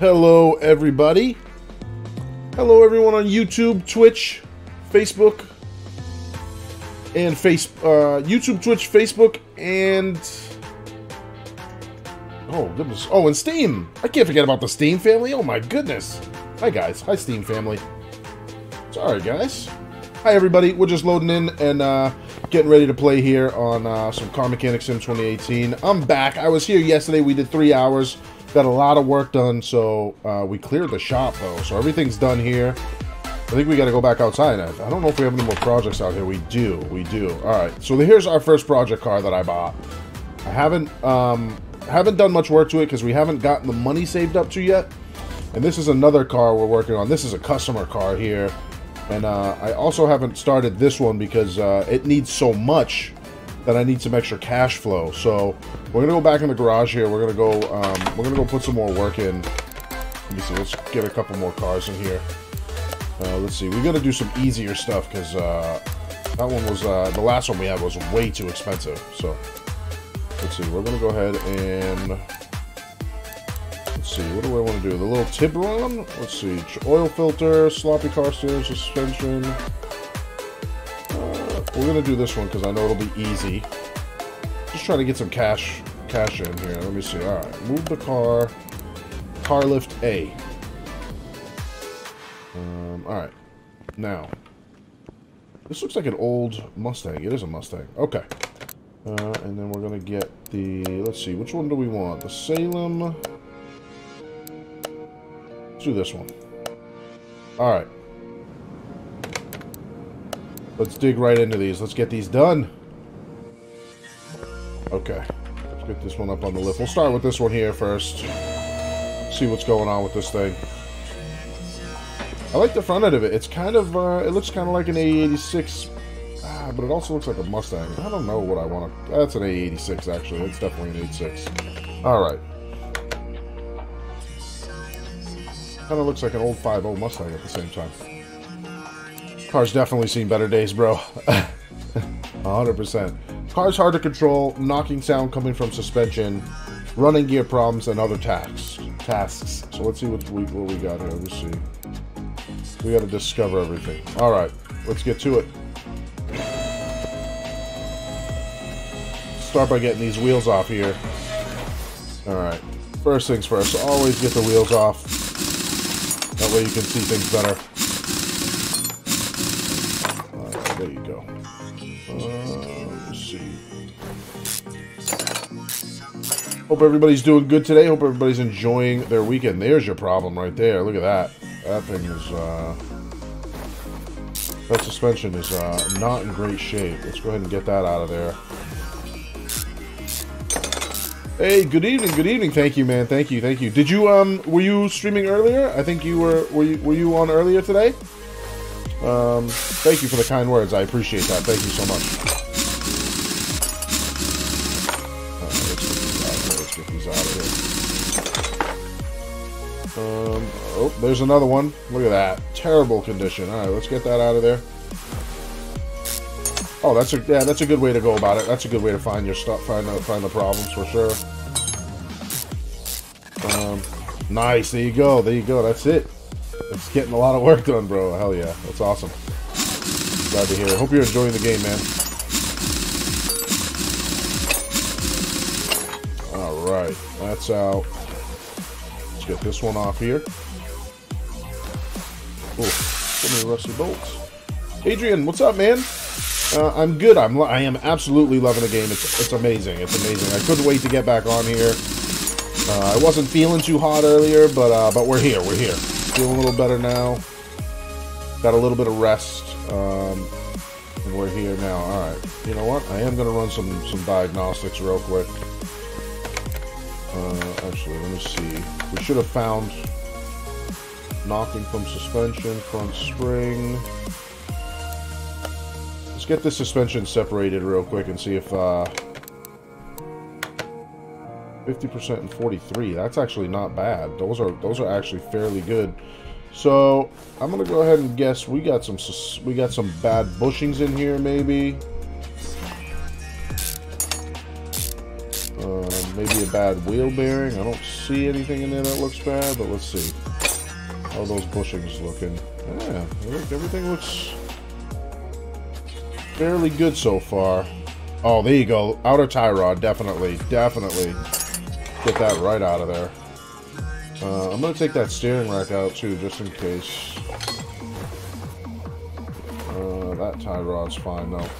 Hello, everybody. Hello, everyone on YouTube, Twitch, Facebook, and face uh, YouTube, Twitch, Facebook, and oh goodness, oh, and Steam. I can't forget about the Steam family. Oh my goodness. Hi guys. Hi Steam family. Sorry guys. Hi everybody. We're just loading in and uh, getting ready to play here on uh, some Car Mechanic Sim 2018. I'm back. I was here yesterday. We did three hours. Got a lot of work done, so uh, we cleared the shop though. So everything's done here. I think we got to go back outside. I don't know if we have any more projects out here. We do. We do. All right. So here's our first project car that I bought. I haven't um, haven't done much work to it because we haven't gotten the money saved up to yet. And this is another car we're working on. This is a customer car here. And uh, I also haven't started this one because uh, it needs so much that I need some extra cash flow. So we're gonna go back in the garage here. We're gonna go. Um, we're gonna go put some more work in. Let me see. Let's get a couple more cars in here. Uh, let's see. We gotta do some easier stuff because uh, that one was uh, the last one we had was way too expensive. So let's see. We're gonna go ahead and let's see. What do I want to do? The little Tiburon. Let's see. Oil filter, sloppy car steering suspension. We're gonna do this one because I know it'll be easy. Just trying to get some cash cash in here. Let me see. All right, move the car. Car lift A. Um, all right. Now, this looks like an old Mustang. It is a Mustang. Okay. Uh, and then we're gonna get the. Let's see. Which one do we want? The Salem. Let's do this one. All right. Let's dig right into these. Let's get these done. Okay. Let's get this one up on the lift. We'll start with this one here first. See what's going on with this thing. I like the front end of it. It's kind of, uh, it looks kind of like an A86, ah, but it also looks like a Mustang. I don't know what I want to, that's an A86 actually. It's definitely an 86. Alright. Kind of looks like an old 5.0 Mustang at the same time. Car's definitely seen better days, bro. 100%. Car's hard to control, knocking sound coming from suspension, running gear problems, and other tasks. Tasks. So let's see what we what we got here. Let's see. We got to discover everything. All right, let's get to it. Start by getting these wheels off here. All right. First things first. Always get the wheels off. That way you can see things better. Hope everybody's doing good today. Hope everybody's enjoying their weekend. There's your problem right there. Look at that. That thing is, uh... That suspension is uh, not in great shape. Let's go ahead and get that out of there. Hey, good evening, good evening. Thank you, man. Thank you, thank you. Did you um were you streaming earlier? I think you were were you were you on earlier today? Um thank you for the kind words. I appreciate that. Thank you so much. There's another one. Look at that. Terrible condition. Alright, let's get that out of there. Oh, that's a yeah, that's a good way to go about it. That's a good way to find your stuff, find the find the problems for sure. Um, nice. There you go. There you go. That's it. It's getting a lot of work done, bro. Hell yeah, that's awesome. Glad to hear. it. Hope you're enjoying the game, man. All right, that's out. Let's get this one off here. Oh, so many rusty bolts. Adrian, what's up, man? Uh, I'm good. I'm I am absolutely loving the game. It's it's amazing. It's amazing. I couldn't wait to get back on here. Uh, I wasn't feeling too hot earlier, but uh, but we're here. We're here. Feeling a little better now. Got a little bit of rest, um, and we're here now. All right. You know what? I am gonna run some some diagnostics real quick. Uh, actually, let me see. We should have found knocking from suspension, front spring Let's get the suspension separated real quick and see if uh, 50% and 43. That's actually not bad. Those are those are actually fairly good. So I'm gonna go ahead and guess we got some we got some bad bushings in here maybe. Uh, maybe a bad wheel bearing. I don't see anything in there that looks bad, but let's see. How those bushings looking? Yeah, look, everything looks fairly good so far. Oh, there you go. Outer tie rod, definitely, definitely. Get that right out of there. Uh, I'm going to take that steering rack out too, just in case. Uh, that tie rod's fine though.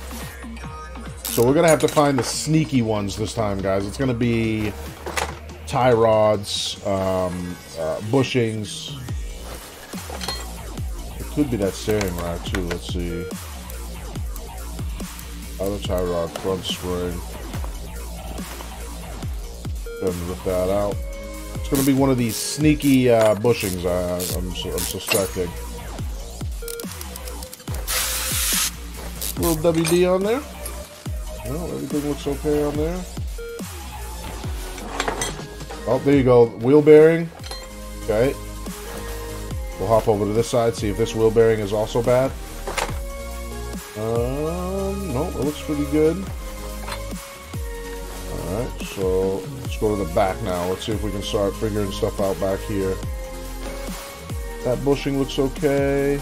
So we're going to have to find the sneaky ones this time, guys. It's going to be tie rods, um, uh, bushings. Could be that steering rack too. Let's see. Outer tie rod, front spring. Go and rip that out. It's to be one of these sneaky uh, bushings, uh, I'm, I'm suspecting. little WD on there. Well, everything looks okay on there. Oh, there you go. Wheel bearing. Okay. We'll hop over to this side, see if this wheel bearing is also bad. Um, no, it looks pretty good. Alright, so let's go to the back now. Let's see if we can start figuring stuff out back here. That bushing looks okay.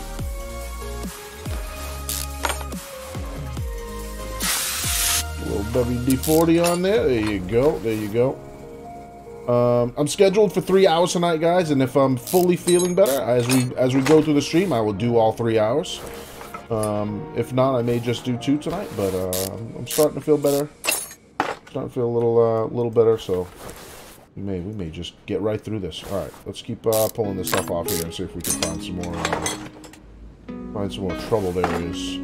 A Little WD-40 on there. There you go. There you go. Um, I'm scheduled for three hours tonight, guys, and if I'm fully feeling better as we as we go through the stream, I will do all three hours. Um, if not, I may just do two tonight. But uh, I'm starting to feel better. Starting to feel a little uh, little better, so we may we may just get right through this. All right, let's keep uh, pulling this stuff off here and see if we can find some more uh, find some more troubled areas.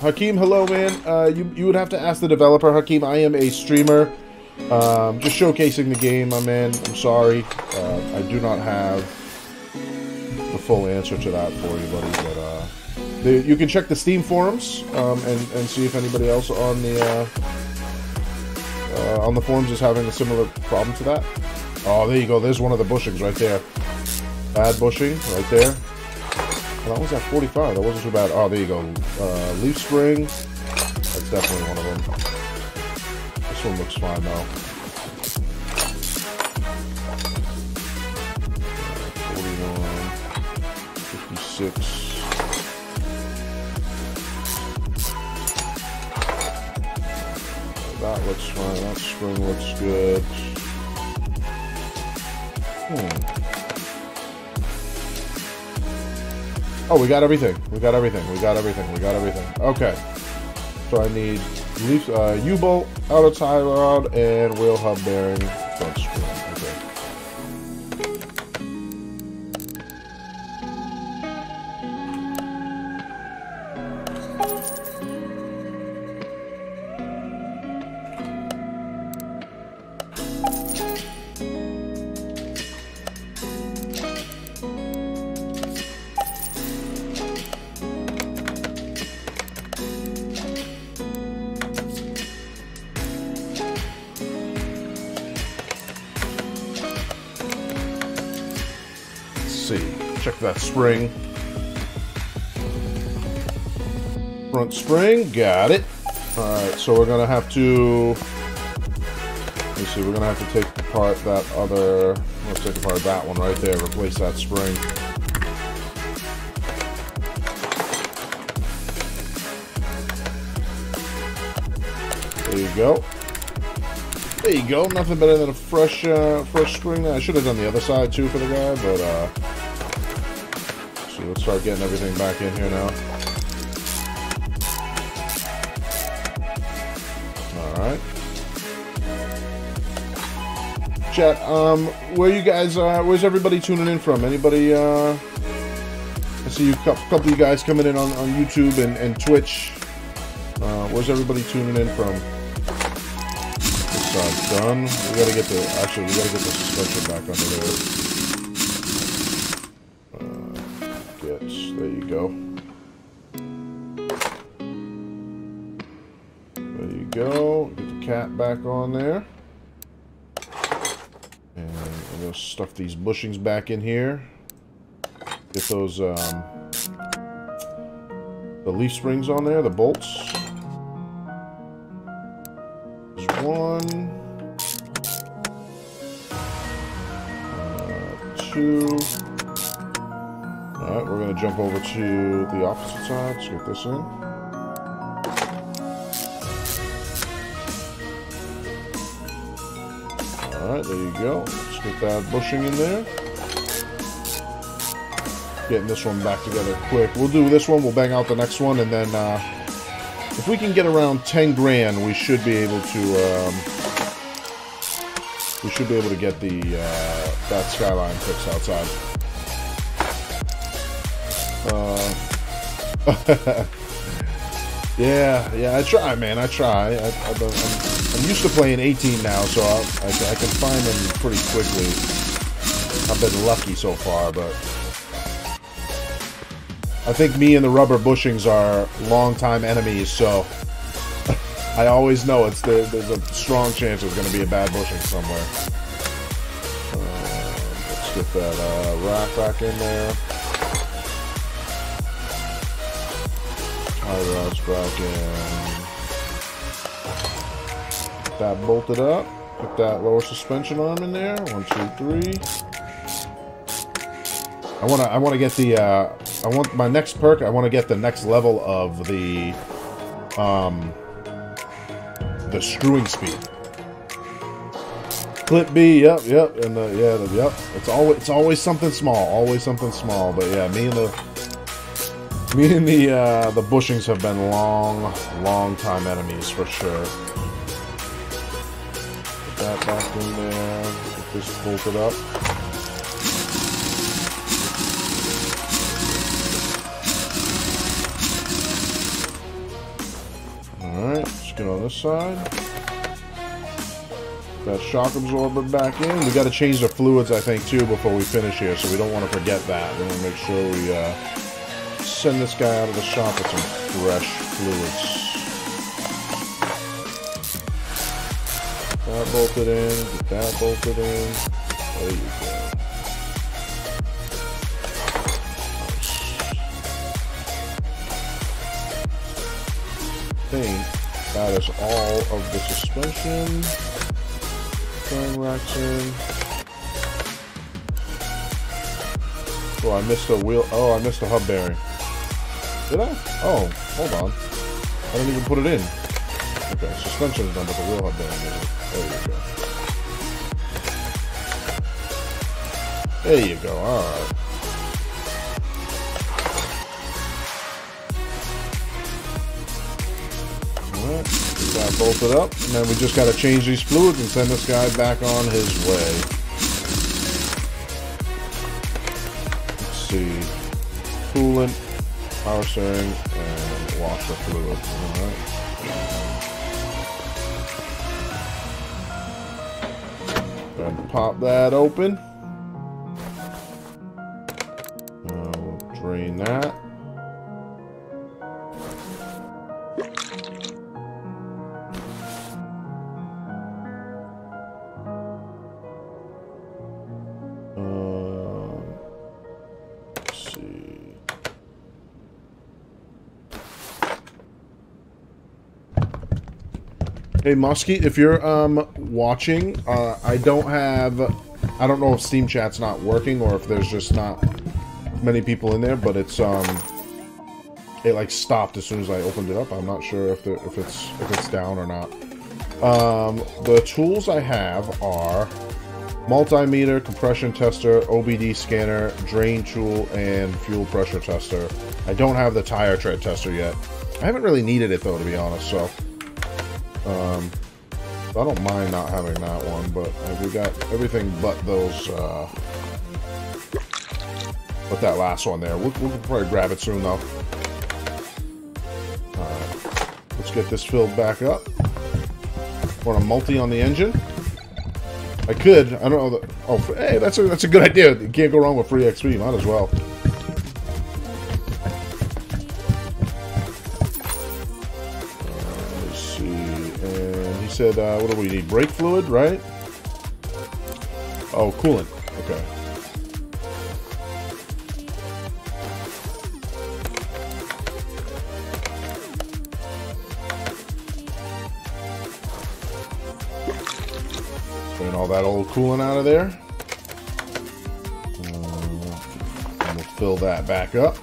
Hakeem, hello, man. Uh, you, you would have to ask the developer, Hakeem. I am a streamer. Um, just showcasing the game, my man. I'm sorry. Uh, I do not have the full answer to that for you, buddy. But uh, the, you can check the Steam forums um, and, and see if anybody else on the uh, uh, on the forums is having a similar problem to that. Oh, there you go. There's one of the bushings right there. Bad bushing right there. That was at 45. That wasn't too bad. Oh, there you go. Uh, leaf spring. That's definitely one of them. This one looks fine, though. 41, 56. That looks fine. That spring looks good. Hmm. Oh, we got everything. We got everything. We got everything. We got everything. Okay. So I need uh, U-bolt, outer tie rod, and wheel hub bearing front Okay. spring. Front spring, got it. Alright, so we're gonna have to... Let me see, we're gonna have to take apart that other... Let's take apart that one right there, replace that spring. There you go. There you go. Nothing better than a fresh, uh, fresh spring. I should have done the other side too for the guy, but uh, let's start getting everything back in here now. Alright. Chat, um, where you guys, uh, where's everybody tuning in from? Anybody, uh, I see a couple of you guys coming in on, on YouTube and, and Twitch. Uh, where's everybody tuning in from? This side's done. We gotta get the, actually, we gotta get the suspension back under. There Stuff these bushings back in here. Get those, um, the leaf springs on there, the bolts. one. Uh, two. Alright, we're to jump over to the opposite side. Let's get this in. Alright, there you go. Let's get that bushing in there. Getting this one back together quick. We'll do this one, we'll bang out the next one, and then uh, if we can get around 10 grand, we should be able to, um, we should be able to get the, uh, that skyline fixed outside. Uh, yeah, yeah, I try, man, I try. I, I, I'm, I'm, used to playing 18 now, so I, I, I can find them pretty quickly. I've been lucky so far, but I think me and the rubber bushings are longtime enemies, so I always know it's the, there's a strong chance there's going to be a bad bushing somewhere. Uh, let's get that uh, rack back in there. Tie rods back in. That bolted up. Put that lower suspension arm in there. One, two, three. I want to I want to get the uh, I want my next perk. I want to get the next level of the um the screwing speed. Clip B, yep, yep, and the, yeah, the, yep. It's always it's always something small, always something small. But yeah, me and the me and the uh, the bushings have been long, long time enemies for sure. That back in there. Get this bolted up. Alright, let's get on this side. That shock absorber back in. We got to change the fluids, I think, too, before we finish here, so we don't want to forget that. We want to make sure we uh, send this guy out of the shop with some fresh fluids. That bolted in, get that bolted in. There you go. think that is all of the suspension. Turn racks in. Oh, I missed a wheel. Oh, I missed a hub bearing. Did I? Oh, hold on. I didn't even put it in. Okay, suspension is done, but the wheel hub bearing. There you go. There you go. All right. Alright, that bolted up, and then we just got to change these fluids and send this guy back on his way. Let's see. Coolant, power steering, and washer fluid. Alright. And pop that open. Uh, we'll drain that. Hey, Muskie, if you're um, watching, uh, I don't have... I don't know if Steam Chat's not working or if there's just not many people in there, but it's... um, It, like, stopped as soon as I opened it up. I'm not sure if, if, it's, if it's down or not. Um, the tools I have are multimeter, compression tester, OBD scanner, drain tool, and fuel pressure tester. I don't have the tire tread tester yet. I haven't really needed it, though, to be honest, so... Um, I don't mind not having that one, but we got everything but those, uh, but that last one there. We'll, we'll probably grab it soon, though. Let's get this filled back up. Want a multi on the engine? I could. I don't know. The, oh, hey, that's a that's a good idea. You can't go wrong with free XP. Might as well. Said, uh, what do we need? Brake fluid, right? Oh, coolant. Okay. Drain all that old coolant out of there. Uh, and we'll fill that back up.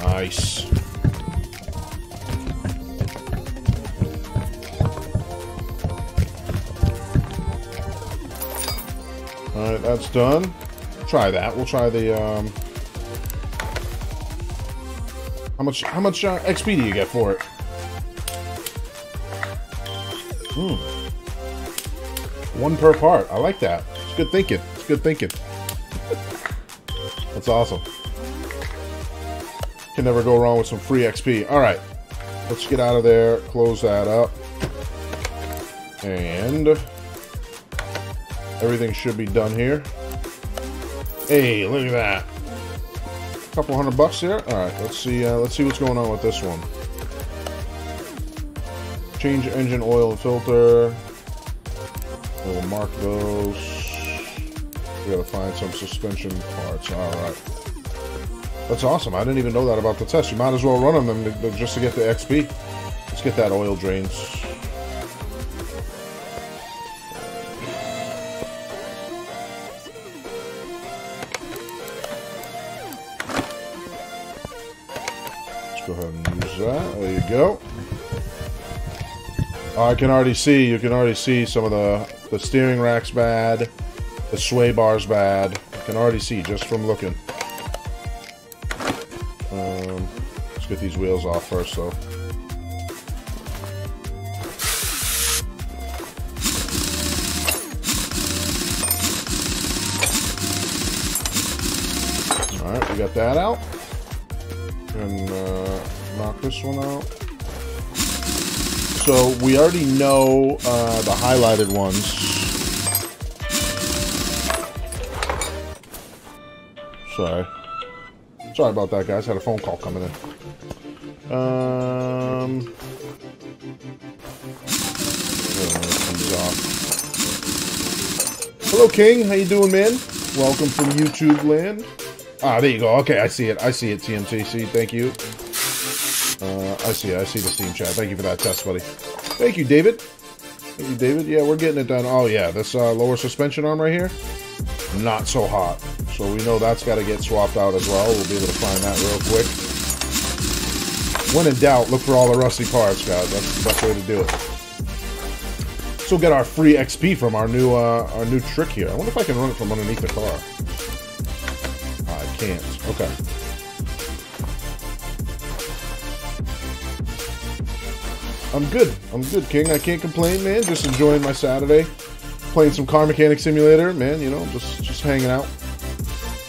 Nice. That's done. Try that. We'll try the, um... How much, how much uh, XP do you get for it? Hmm. One per part. I like that. It's good thinking. It's good thinking. That's awesome. Can never go wrong with some free XP. Alright. Let's get out of there. Close that up. And... Everything should be done here. Hey, look at that. A Couple hundred bucks here. All right, let's see. Uh, let's see what's going on with this one. Change engine oil and filter. We'll mark those. We gotta find some suspension parts. All right. That's awesome. I didn't even know that about the test. You might as well run on them just to get the XP. Let's get that oil drains. Go. Oh, I can already see, you can already see some of the, the steering rack's bad. The sway bar's bad. I can already see just from looking. Um, let's get these wheels off first, though. Alright, we got that out and uh, knock this one out. So we already know uh, the highlighted ones. Sorry. Sorry about that, guys. Had a phone call coming in. Um. Hello, King. How you doing, man? Welcome from YouTube land. Ah, there you go. Okay, I see it. I see it, TMTC. Thank you. Uh, I see. I see the Steam chat. Thank you for that test, buddy. Thank you, David. Thank you, David. Yeah, we're getting it done. Oh, yeah. This uh, lower suspension arm right here, not so hot. So we know that's got to get swapped out as well. We'll be able to find that real quick. When in doubt, look for all the rusty parts, guys. That's the best way to do it. So get our free XP from our new uh, our new trick here. I wonder if I can run it from underneath the car I can't. Okay. I'm good. I'm good, King. I can't complain, man. Just enjoying my Saturday. Playing some Car Mechanic Simulator, man. You know, just just hanging out.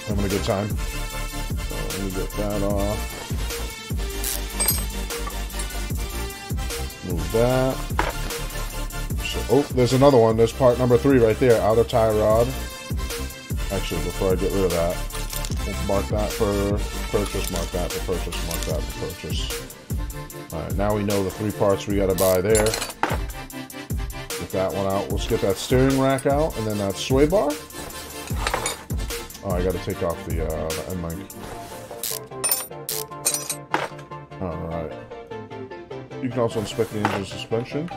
Having a good time. So let me get that off. Move that. So, oh, there's another one. There's part number three right there. Outer tie rod. Actually, before I get rid of that, mark that for purchase, mark that for purchase, mark that for purchase. Alright, now we know the three parts we gotta buy there. Get that one out. Let's get that steering rack out, and then that sway bar. Oh, I gotta take off the, uh, the end link. Alright. You can also inspect the engine suspension.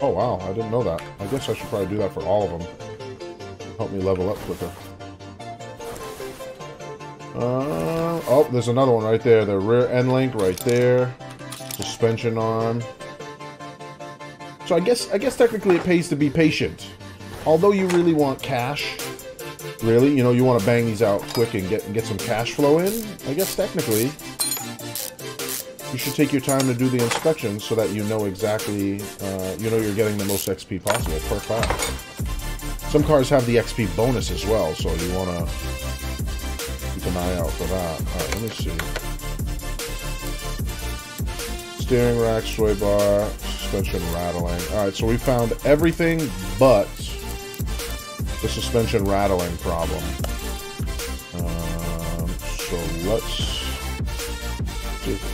Oh wow, I didn't know that. I guess I should probably do that for all of them. Help me level up quicker. Uh, oh, there's another one right there. The rear end link right there. Suspension arm. So I guess I guess technically it pays to be patient. Although you really want cash, really, you know, you want to bang these out quick and get and get some cash flow in. I guess technically you should take your time to do the inspections so that you know exactly, uh, you know, you're getting the most XP possible per car. Some cars have the XP bonus as well, so you want to keep an eye out for that. Alright, let me see. Steering rack, sway bar, suspension rattling. Alright, so we found everything but the suspension rattling problem. Um, so let's...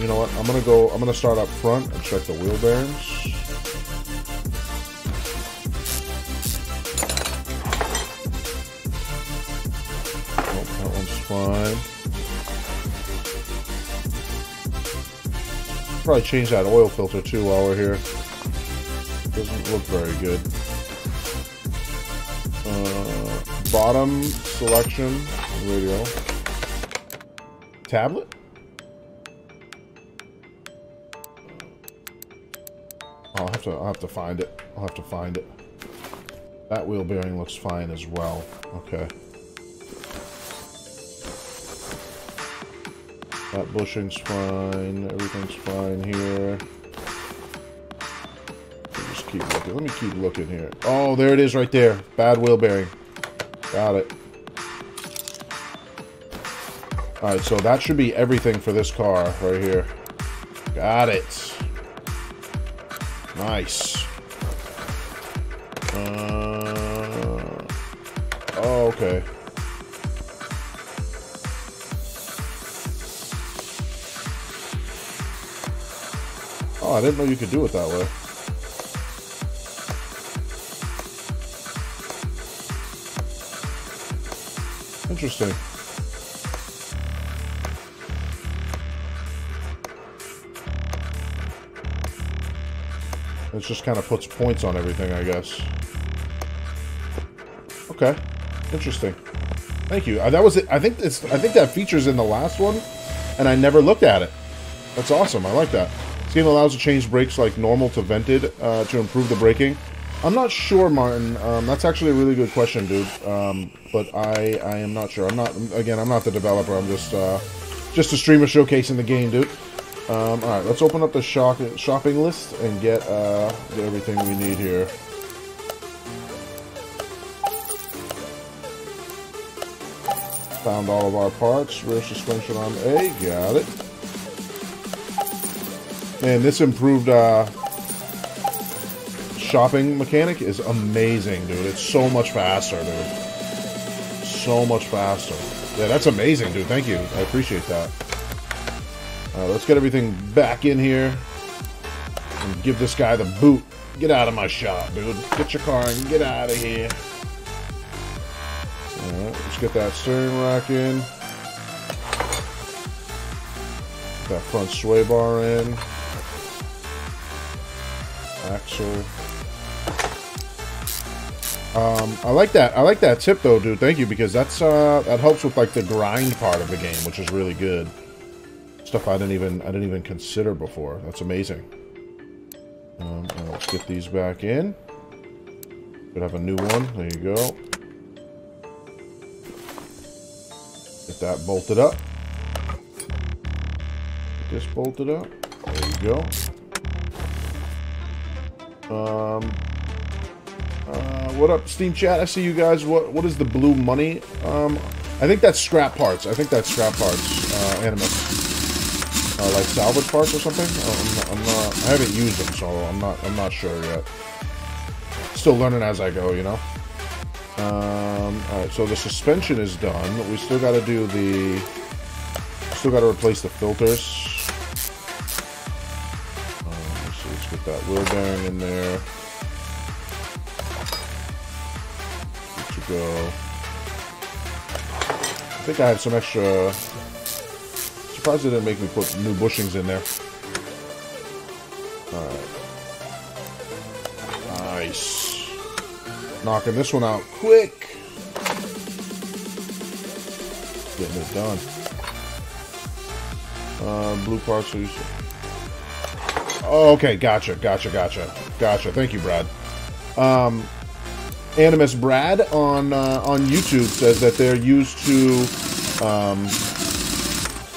You know what? I'm gonna go. I'm gonna start up front and check the wheel bearings. fine. Probably change that oil filter too while we're here. Doesn't look very good. Uh, bottom selection radio. Tablet? I'll have to I'll have to find it. I'll have to find it. That wheel bearing looks fine as well. Okay. That bushing's fine. Everything's fine here. Just keep looking. Let me keep looking here. Oh, there it is right there. Bad wheel bearing. Got it. Alright, so that should be everything for this car right here. Got it. Nice. Uh, oh, okay. Oh, I didn't know you could do it that way. Interesting. It just kind of puts points on everything, I guess. Okay. Interesting. Thank you. Uh, that was it. I think this. I think that features in the last one, and I never looked at it. That's awesome. I like that. Game allows to change brakes like normal to vented uh, to improve the braking. I'm not sure, Martin. Um, that's actually a really good question, dude. Um, but I, I am not sure. I'm not. Again, I'm not the developer. I'm just, uh, just a streamer showcasing the game, dude. Um, all right, let's open up the shop shopping list and get uh, get everything we need here. Found all of our parts. Rear suspension on A. Got it. And this improved uh, shopping mechanic is amazing, dude. It's so much faster, dude. So much faster. Yeah, that's amazing, dude. Thank you. I appreciate that. Alright, let's get everything back in here. And give this guy the boot. Get out of my shop, dude. Get your car and get out of here. Alright, let's get that steering rack in. Get that front sway bar in. Axle. Um, I like that. I like that tip though, dude. Thank you because that's uh, that helps with like the grind part of the game, which is really good. Stuff I didn't even I didn't even consider before. That's amazing. Um, let's get these back in. Could have a new one. There you go. Get that bolted up. Get this bolted up. There you go. Um, uh, what up, Steam Chat? I see you guys. What What is the blue money? Um, I think that's scrap parts. I think that's scrap parts. Uh, Animus. Uh, like salvage parts or something. Oh, I'm, not, I'm, not, I haven't used them, so I'm not. I'm not sure yet. Still learning as I go, you know. Um, all right. So the suspension is done. We still got to do the. Still got to replace the filters. Wheel bearing in there. go. I think I have some extra... Surprised they didn't make me put new bushings in there. Alright. Nice. Knocking this one out quick. Getting it done. Uh, blue parts. Oh, okay, gotcha, gotcha, gotcha, gotcha. Thank you, Brad. Um, Animus Brad on uh, on YouTube says that they're used to um,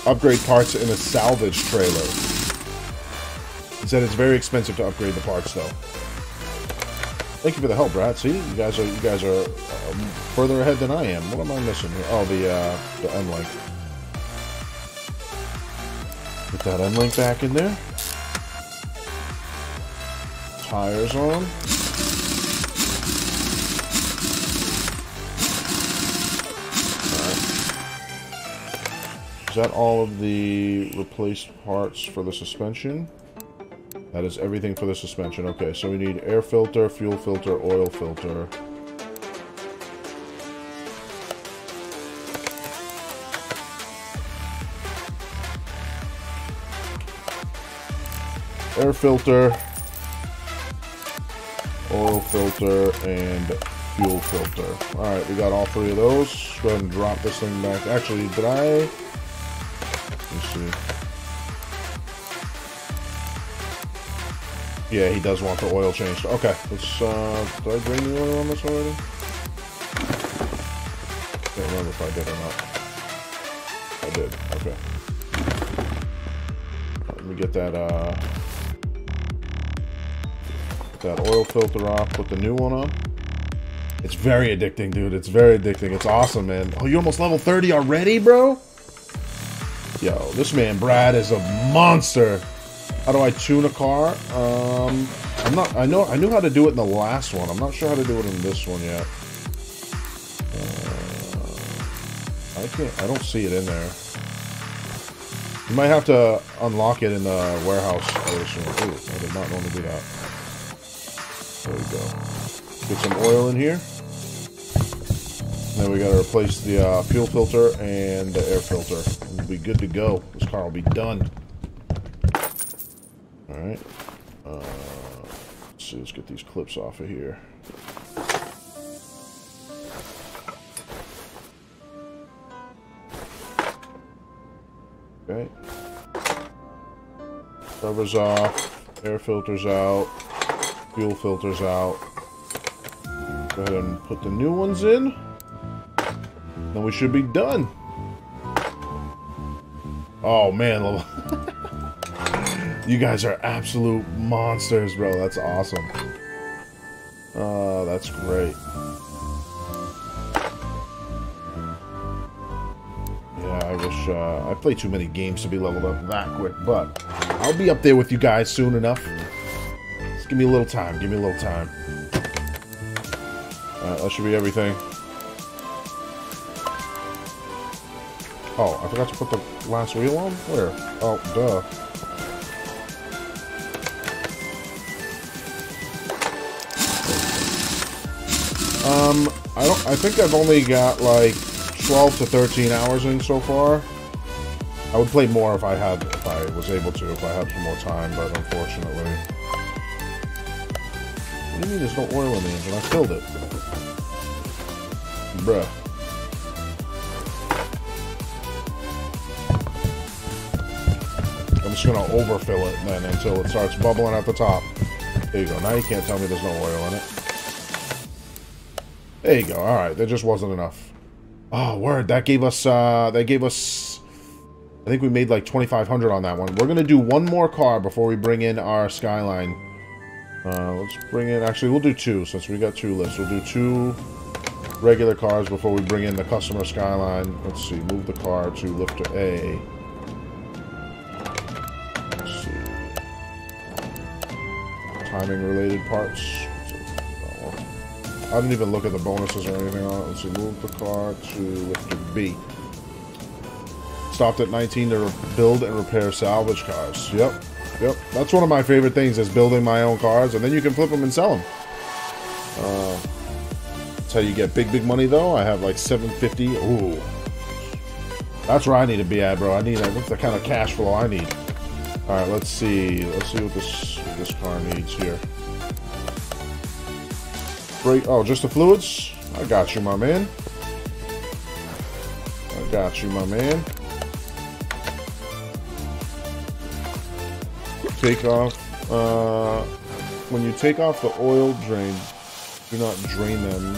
upgrade parts in a salvage trailer. He said it's very expensive to upgrade the parts, though. Thank you for the help, Brad. See, you guys are you guys are um, further ahead than I am. What am I missing here? Oh, the uh, the end link. Put that end link back in there. Tires on. Is that all of the replaced parts for the suspension? That is everything for the suspension. Okay, so we need air filter, fuel filter, oil filter. Air filter, filter, and fuel filter. Alright, we got all three of those. Go ahead and drop this thing back. Actually, did I... Let me see. Yeah, he does want the oil changed. Okay, let's, uh, did I drain the oil on this already? Can't remember if I did or not. I did, okay. Let me get that, uh, that oil filter off, put the new one on. It's very addicting, dude. It's very addicting. It's awesome, man. Oh, you're almost level 30 already, bro? Yo, this man, Brad, is a monster. How do I tune a car? Um, I'm not, I know, I knew how to do it in the last one. I'm not sure how to do it in this one yet. Uh, I can't, I don't see it in there. You might have to unlock it in the warehouse. Ooh, I did not want to do that. There we go. Get some oil in here. Then we got to replace the uh, fuel filter and the air filter. We'll be good to go. This car will be done. Alright. Uh, let's see, let's get these clips off of here. Okay. Covers off, air filters out, fuel filters out. Go ahead and put the new ones in. Then we should be done. Oh man, you guys are absolute monsters, bro. That's awesome. Oh, that's great. Yeah, I wish uh, I play too many games to be leveled up that quick, but I'll be up there with you guys soon enough. Just give me a little time. Give me a little time. Alright, that should be everything. Oh, I forgot to put the last wheel on? Where? Oh, duh. Um, I don't, I think I've only got like 12 to 13 hours in so far. I would play more if I had, if I was able to, if I had some more time, but unfortunately. What do you mean there's no oil in the engine? I filled it. Bruh. I'm just gonna overfill it then until it starts bubbling at the top. There you go. Now you can't tell me there's no oil in it. There you go. All right, there just wasn't enough. Oh, word. That gave us, uh, that gave us, I think we made like 2,500 on that one. We're going to do one more car before we bring in our Skyline. Uh, let's bring in, actually, we'll do two since we got two lists. We'll do two regular cars before we bring in the customer Skyline. Let's see, move the car to lifter A. Let's see. Timing related parts. I didn't even look at the bonuses or anything on it. Let's see, move the car to lifter B. Stopped at 19 to build and repair salvage cars. Yep, yep. That's one of my favorite things is building my own cars, and then you can flip them and sell them. Uh, that's how you get big, big money, though. I have like 750. Ooh. That's where I need to be at, bro. I need that's the kind of cash flow I need. All right, let's see. Let's see what this what this car needs here. Brake. Oh, just the fluids. I got you, my man. I got you, my man. Take off. Uh, when you take off the oil drain, do not drain them.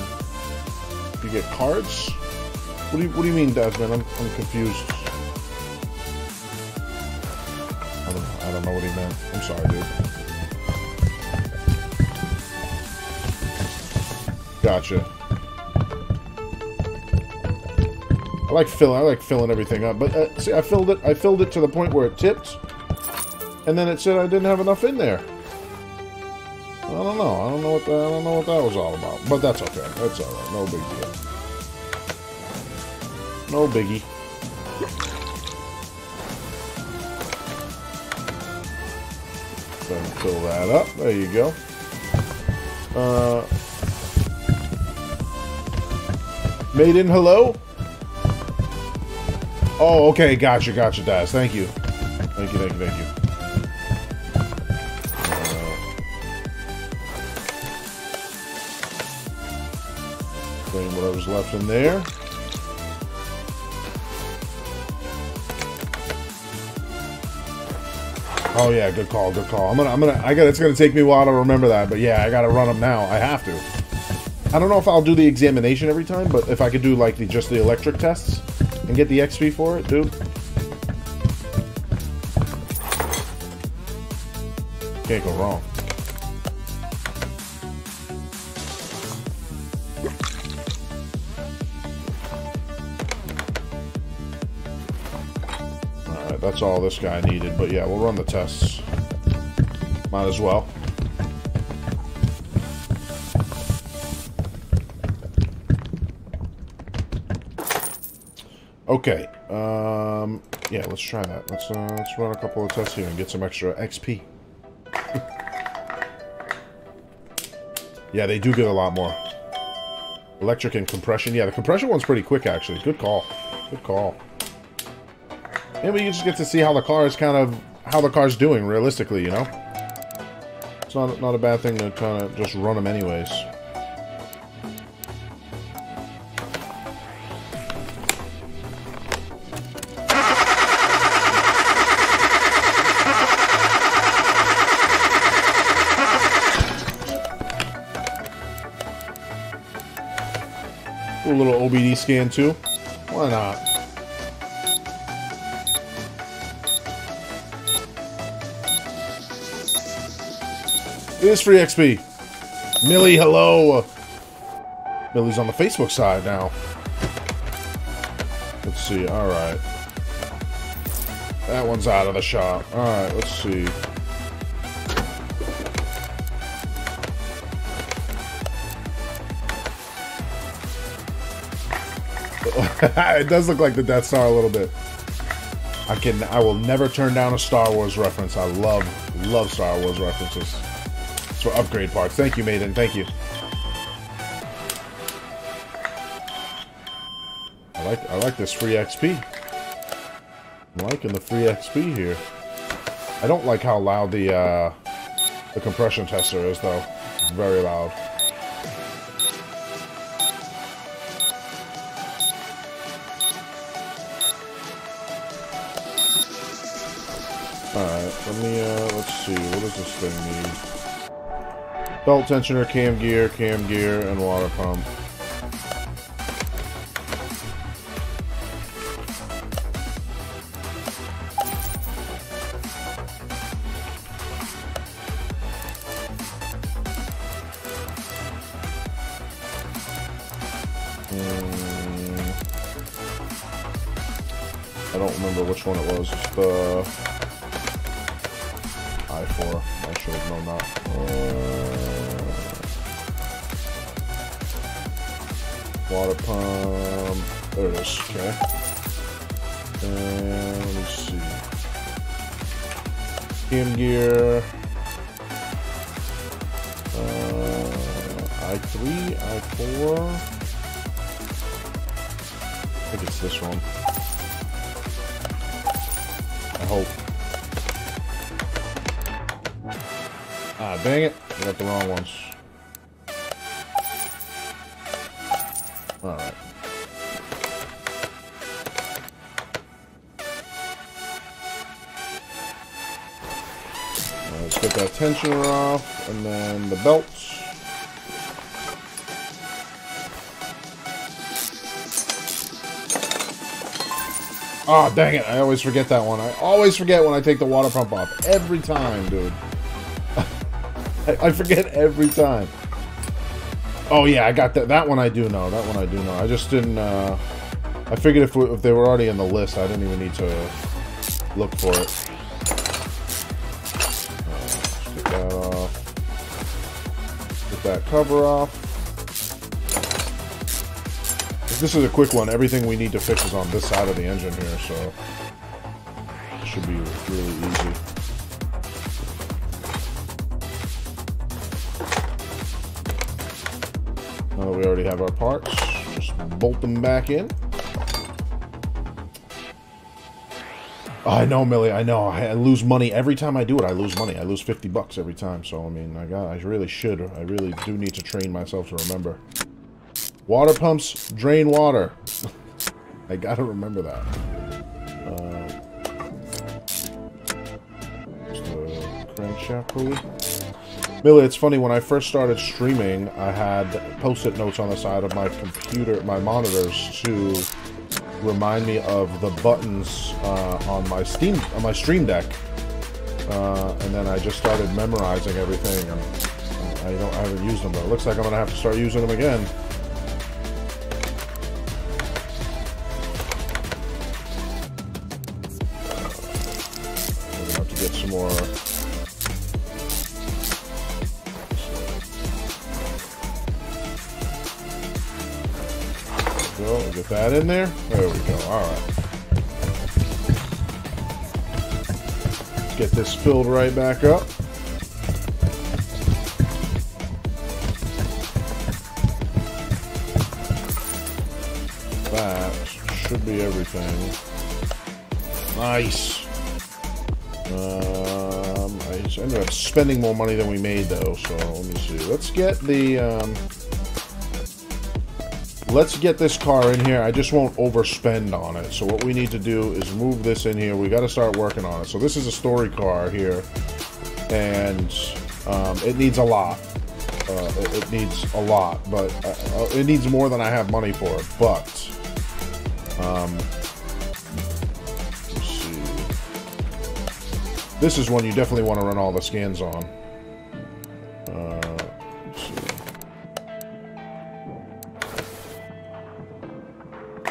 You get cards? What do you What do you mean, Desmond? I'm I'm confused. I don't know. I don't know what he meant. I'm sorry, dude. Gotcha. I like filling. I like filling everything up, but uh, see, I filled it. I filled it to the point where it tipped, and then it said I didn't have enough in there. I don't know. I don't know what the, I don't know what that was all about, but that's okay. That's all right. No big deal. No biggie. Then fill that up. There you go. Uh, Made in hello? Oh, okay. Gotcha, gotcha, Daz. Thank you. Thank you, thank you, thank you. Drain whatever's left in there. Oh yeah, good call, good call. I'm gonna, I'm gonna, I got. It's gonna take me a while to remember that, but yeah, I gotta run them now. I have to. I don't know if I'll do the examination every time, but if I could do like the just the electric tests and get the XP for it, dude. Can't go wrong. That's all this guy needed. But yeah, we'll run the tests. Might as well. Okay. Um, yeah, let's try that. Let's uh, let's run a couple of tests here and get some extra XP. yeah, they do get a lot more. Electric and compression. Yeah, the compression one's pretty quick, actually. Good call. Good call. Maybe you just get to see how the car is kind of how the car's doing realistically, you know. It's not not a bad thing to kind of just run them anyways. a little OBD scan too. Why not? It is free XP. Millie, hello. Millie's on the Facebook side now. Let's see. All right. That one's out of the shop. All right. Let's see. it does look like the Death Star a little bit. I can. I will never turn down a Star Wars reference. I love, love Star Wars references for upgrade parts. Thank you, Maiden. Thank you. I like I like this free XP. I'm liking the free XP here. I don't like how loud the uh, the compression tester is, though. It's very loud. Alright, let me, uh, let's see, what does this thing need? Belt tensioner, cam gear, cam gear, and water pump. Off, and then the belts. Oh, dang it. I always forget that one. I always forget when I take the water pump off. Every time, dude. I forget every time. Oh yeah, I got that. That one I do know. That one I do know. I just didn't. Uh, I figured if if they were already in the list, I didn't even need to look for it. That cover off. This is a quick one. Everything we need to fix is on this side of the engine here, so it should be really easy. Now that we already have our parts. Just bolt them back in. I know, Millie. I know. I lose money every time I do it. I lose money. I lose 50 bucks every time. So, I mean, I got. I really should. I really do need to train myself to remember. Water pumps drain water. I gotta remember that. Uh, crankshaft pulley. Millie, it's funny, when I first started streaming, I had post-it notes on the side of my computer, my monitors, to remind me of the buttons uh, on my Steam, on my Stream Deck. Uh, and then I just started memorizing everything, and I don't, I haven't used them, but it looks like I'm gonna have to start using them again. That in there. There we go. All right. Get this filled right back up. That should be everything. Nice. Um, I ended up spending more money than we made, though, so let me see. Let's get the... Um, let's get this car in here. I just won't overspend on it. So what we need to do is move this in here. We got to start working on it. So this is a story car here, and um, it needs a lot. Uh, it, it, needs a lot, but uh, uh, it needs more than I have money for. But um. This is one you definitely want to run all the scans on.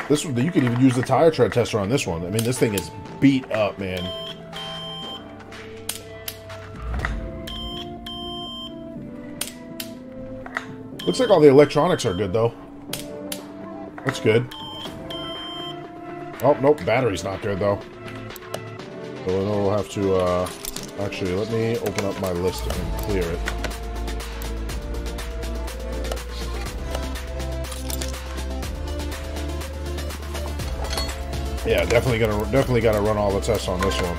This one, you can even use the tire tread tester on this one. I mean, this thing is beat up, man. Looks like all the electronics are good, though. That's good. Oh, nope, battery's not good, though. So we'll have to, uh... Actually, let me open up my list and clear it. Yeah, definitely gonna definitely gotta run all the tests on this one.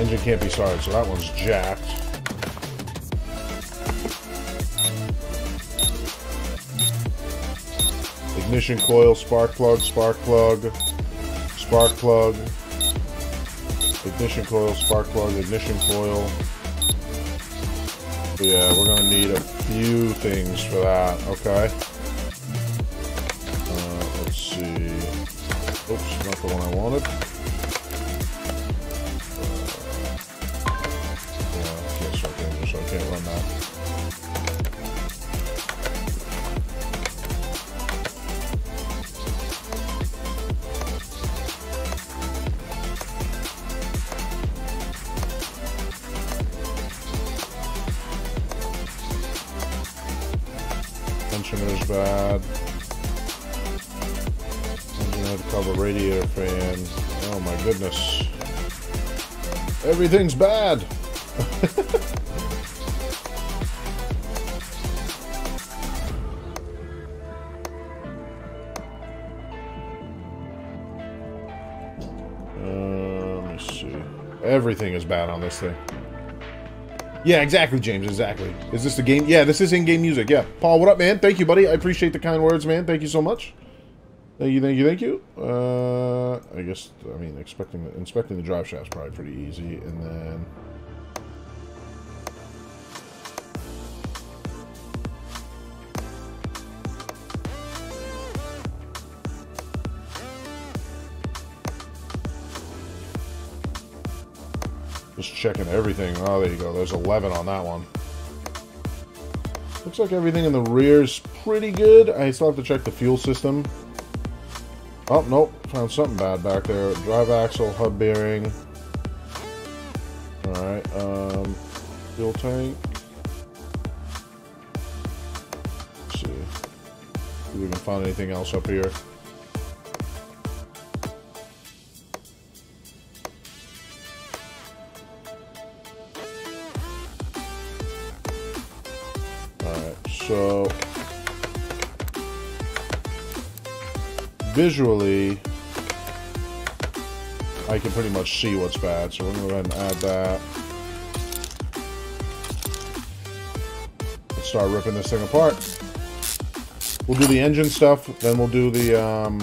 Engine can't be started, so that one's jacked. Ignition coil, spark plug, spark plug, spark plug, ignition coil, spark plug, ignition coil. yeah, we're gonna need a few things for that, okay? Thing. Yeah, exactly, James, exactly. Is this the game? Yeah, this is in-game music, yeah. Paul, what up, man? Thank you, buddy. I appreciate the kind words, man. Thank you so much. Thank you, thank you, thank you. Uh, I guess, I mean, expecting inspecting the drive shaft is probably pretty easy, and then... checking everything. Oh, there you go. There's 11 on that one. Looks like everything in the rear is pretty good. I still have to check the fuel system. Oh, nope. Found something bad back there. Drive axle, hub bearing. Alright, um, fuel tank. Let's see. If we can find anything else up here. So visually, I can pretty much see what's bad. So we're to go ahead and add that. Let's start ripping this thing apart. we'll do the engine stuff, then we'll do the, um,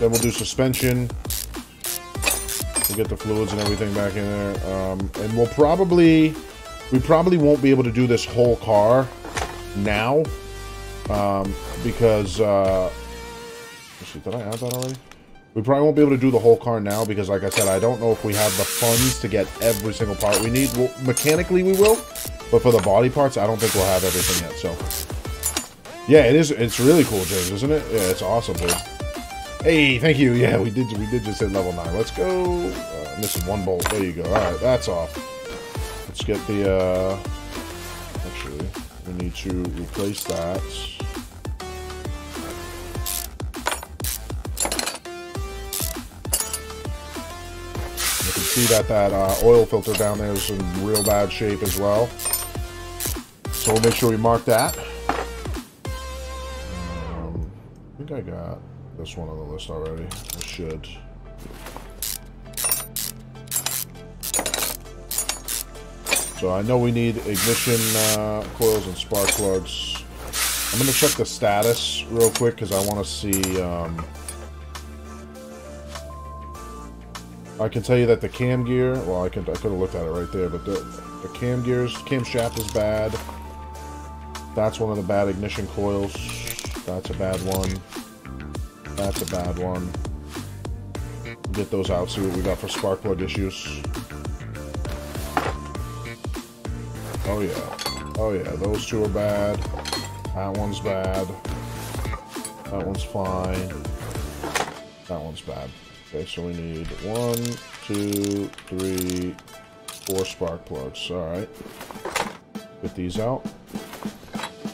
then we'll do suspension. We'll get the fluids and everything back in there. Um, and we'll probably, we probably won't be able to do this whole car now. Um, because, uh, did I add that already? We probably won't be able to do the whole car now because, like I said, I don't know if we have the funds to get every single part we need. Well, mechanically, we will, but for the body parts, I don't think we'll have everything yet. So, yeah, it is. It's really cool, James, isn't it? Yeah, it's awesome, dude. Hey, thank you. Yeah, we did. We did just hit level nine. Let's go. Uh, missing one bolt. There you go. All right, that's off. Let's get the. uh Actually, we need to replace that. You can see that that uh, oil filter down there is in real bad shape as well. So we'll make sure we mark that. Um, I think I got this one on the list already. I should. So I know we need ignition uh, coils and spark plugs. I'm going to check the status real quick because I want to see... Um, I can tell you that the cam gear, well, I could I could have looked at it right there, but the, the cam gears, cam shaft is bad. That's one of the bad ignition coils. That's a bad one. That's a bad one. Get those out, see what we got for spark plug issues. Oh yeah. Oh yeah, those two are bad. That one's bad. That one's fine. That one's bad. Okay, so we need one, two, three, four spark plugs. All right. Get these out.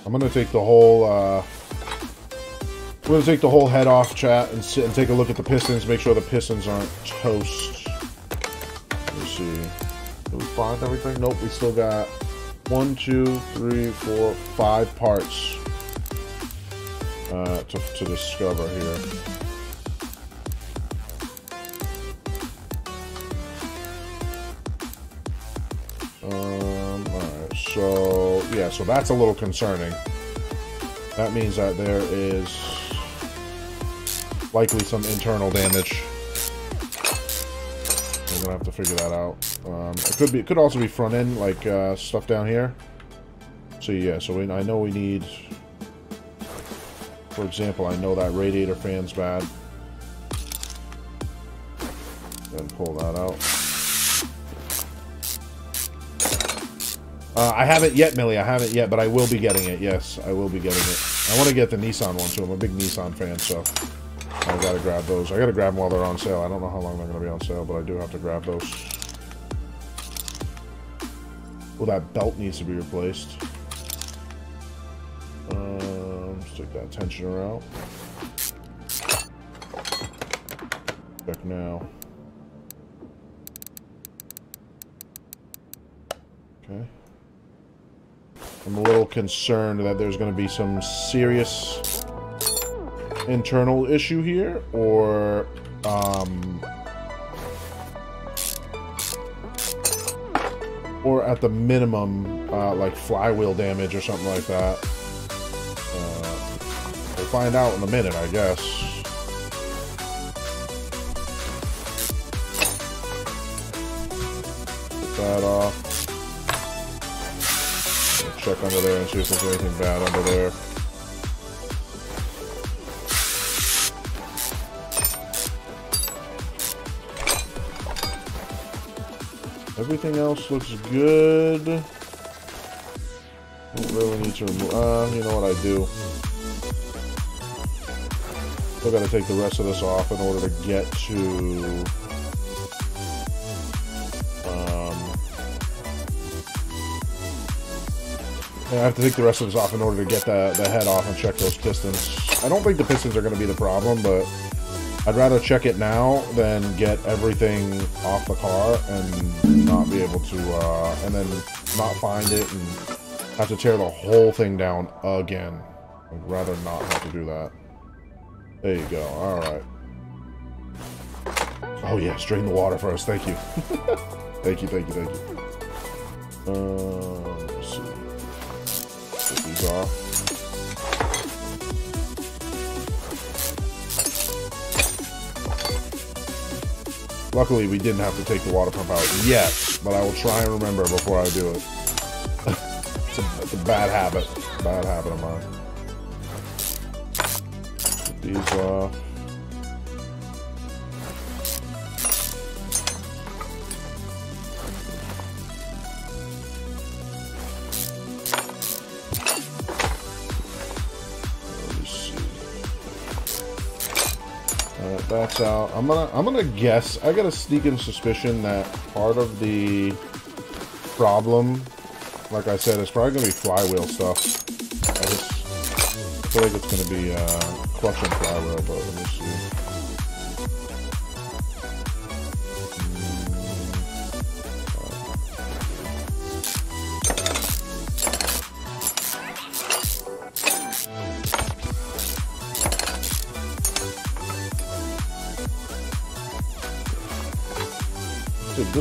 I'm to take the whole, uh, I'm to take the whole head off, chat, and sit and take a look at the pistons, make sure the pistons aren't toast. Let me see. Did we find everything? Nope, we still got one, two, three, four, five parts uh, to, to discover here. Um. So, yeah, so that's a little concerning. That means that there is likely some internal damage. We're gonna have to figure that out. Um, it could be, it could also be front end, like uh, stuff down here. So yeah, so we, I know we need, for example, I know that radiator fan's bad. And pull that out. Uh, I haven't yet, Millie. I haven't yet, but I will be getting it. Yes, I will be getting it. I want to get the Nissan one, too. I'm a big Nissan fan, so I gotta grab those. I gotta grab them while they're on sale. I don't know how long they're gonna be on sale, but I do have to grab those. Well, that belt needs to be replaced. Um, let's take that tensioner out. Check now. Okay. I'm a little concerned that there's going to be some serious internal issue here, or um, or at the minimum, uh, like flywheel damage or something like that. Uh, we'll find out in a minute, I guess. Put that off check under there and see if there's anything bad under there. Everything else looks good. Don't really need to remove. Uh, you know what I do. Still got to take the rest of this off in order to get to I have to take the rest of this off in order to get the, the head off and check those pistons. I don't think the pistons are going to be the problem, but I'd rather check it now than get everything off the car and not be able to, uh, and then not find it and have to tear the whole thing down again. I'd rather not have to do that. There you go. All right. Oh, yeah. Drain the water first. Thank you. thank you, thank you, thank you. Uh, these off. Luckily, we didn't have to take the water pump out yet, but I will try and remember before I do it. it's, a, it's, a, bad habit. Bad habit of mine. These, uh... that's out. I'm gonna I'm gonna guess. I got a sneaking suspicion that part of the problem, like I said, is probably gonna be flywheel stuff. I just feel like it's gonna be uh, clutch and flywheel, but let me see.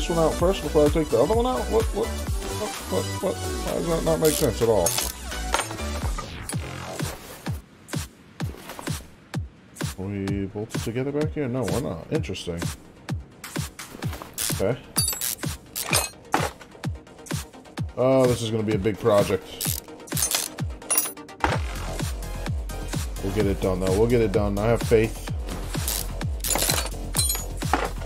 One out first before I take the other one out? What, what, what, what, what? Why does that not make sense at all? We bolted together back here? No, we're not. Interesting. Okay. Oh, this is going to be a big project. We'll get it done, though. We'll get it done. I have faith.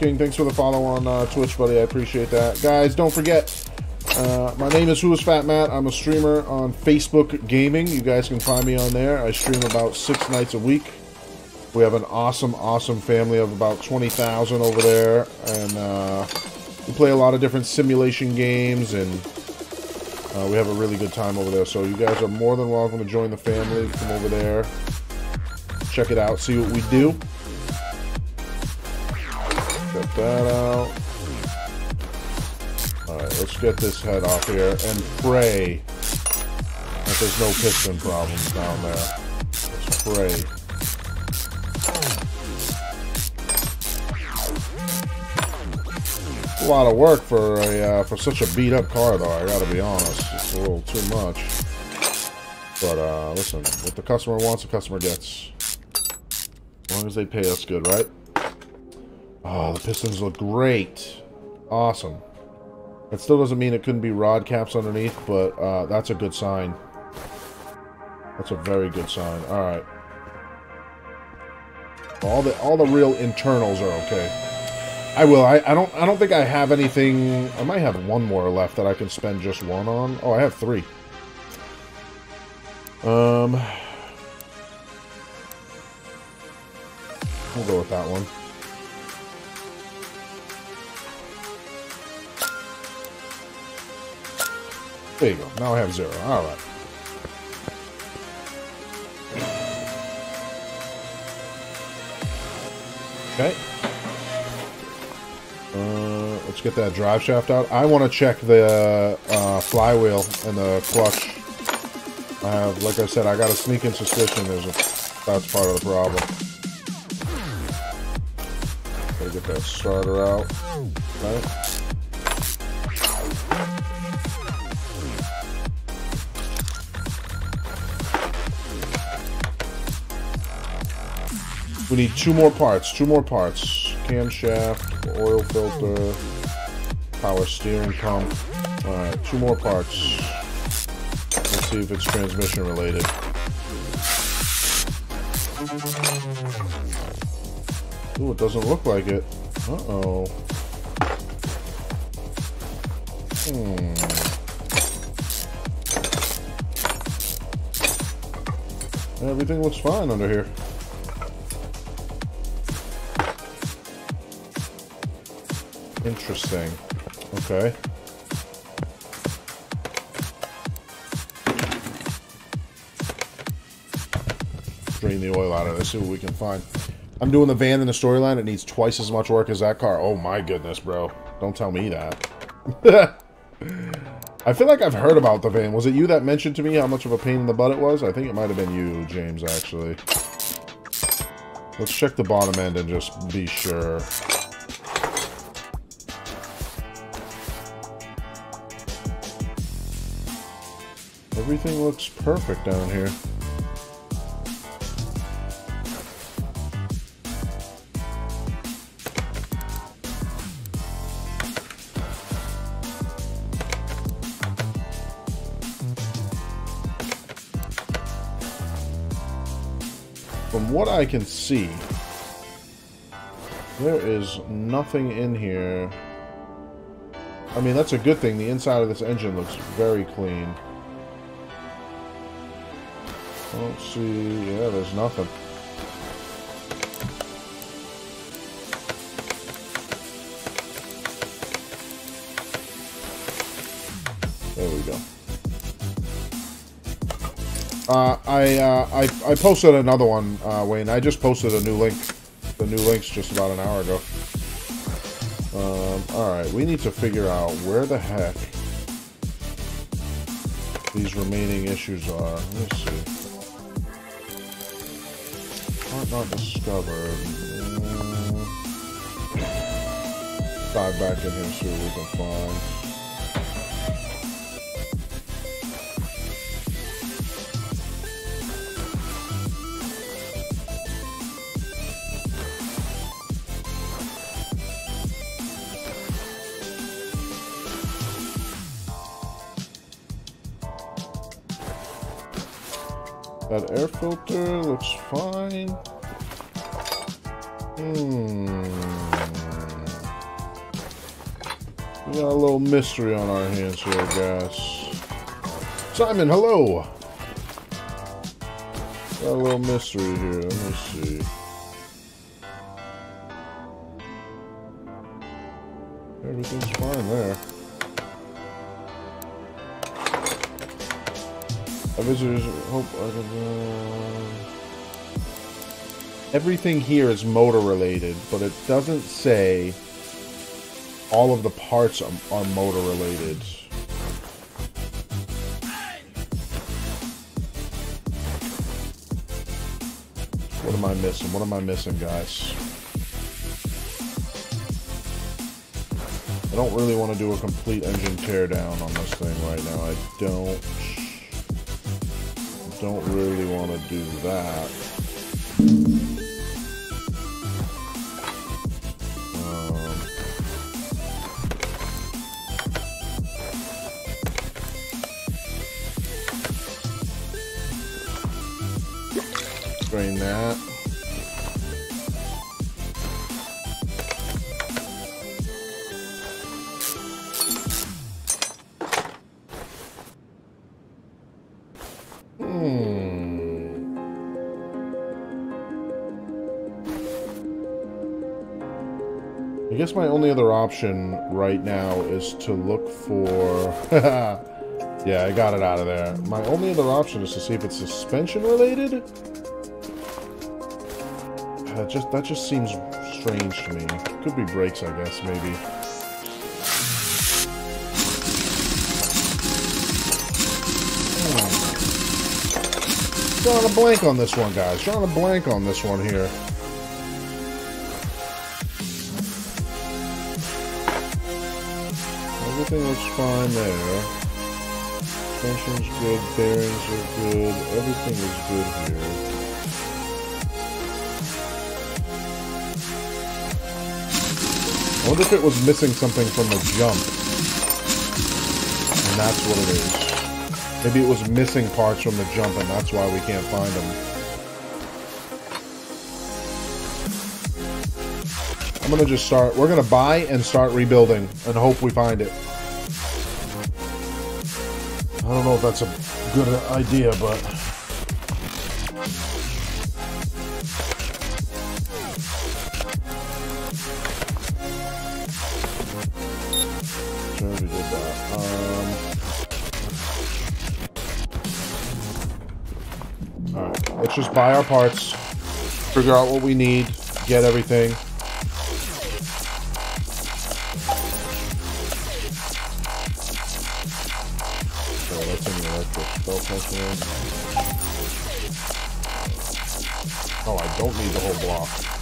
King, thanks for the follow on uh, Twitch, buddy. I appreciate that. Guys, don't forget, uh, my name is Who is Fat Matt. I'm a streamer on Facebook Gaming. You guys can find me on there. I stream about six nights a week. We have an awesome, awesome family of about 20,000 over there, and uh, we play a lot of different simulation games, and uh, we have a really good time over there. So you guys are more than welcome to join the family. Come over there, check it out, see what we do that out. Alright, let's get this head off here and pray that there's no piston problems down there. Let's pray. a lot of work for a uh, for such a beat up car, though. I gotta be honest, it's a little too much. But uh, listen, what the customer wants, the customer gets. As long as they pay us good, right? Oh, the pistons look great. Awesome. That still doesn't mean it couldn't be rod caps underneath, but uh, that's a good sign. That's a very good sign. All right. All the all the real internals are okay. I will. I, I don't I don't think I have anything. I might have one more left that I can spend just one on. Oh, I have three. Um, we'll go with that one. There you go. Now I have zero. All right. Okay. Uh, let's get that drive shaft out. I want to check the uh, flywheel and the clutch. I have, like I said, I got a sneaking suspicion there's a, that's part of the problem. Gotta get that starter out. Right. We need two more parts. Two more parts. Camshaft, oil filter, power steering pump. Alright, two more parts. Let's see if it's transmission related. Ooh, it doesn't look like it. Uh-oh. Hmm. Everything looks fine under here. Interesting. Okay. Drain the oil out of this, see what we can find. I'm doing the van in the storyline. It needs twice as much work as that car. Oh my goodness, bro. Don't tell me that. I feel like I've heard about the van. Was it you that mentioned to me how much of a pain in the butt it was? I think it might have been you, James, actually. Let's check the bottom end and just be sure. Everything looks perfect down here. From what I can see, there is nothing in here. I mean, that's a good thing. The inside of this engine looks very clean. I don't see... Yeah, there's nothing. There we go. Uh, I, uh, I, I posted another one, uh, Wayne. I just posted a new link. The new link's just about an hour ago. Um, alright, we need to figure out where the heck these remaining issues are. Let me see. Not discovered. Mm. Dive back in here, see what we can find. That air filter looks fine. Hmm. We got a little mystery on our hands here, guys. Simon, hello! Got a little mystery here. Let me see. Everything's fine there. I visitors hope uh, everything here is motor related, but it doesn't say all of the parts are, are motor related. What am I missing? What am I missing, guys? I don't really want to do a complete engine teardown on this thing right now. I don't don't really want to do that. Only other option right now is to look for... yeah, I got it out of there. My only other option is to see if it's suspension related. Uh, just That just seems strange to me. Could be brakes, I guess, maybe. Hmm. Drawing a blank on this one, guys. Drawing a blank on this one here. Everything looks fine there. Suspension's good, bearings are good, everything is good here. I wonder if it was missing something from the jump. And that's what it is. Maybe it was missing parts from the jump and that's why we can't find them. I'm gonna just start, we're gonna buy and start rebuilding and hope we find it. I don't know if that's a good idea, but... Alright, let's just buy our parts, figure out what we need, get everything. Oh, I don't need the whole block.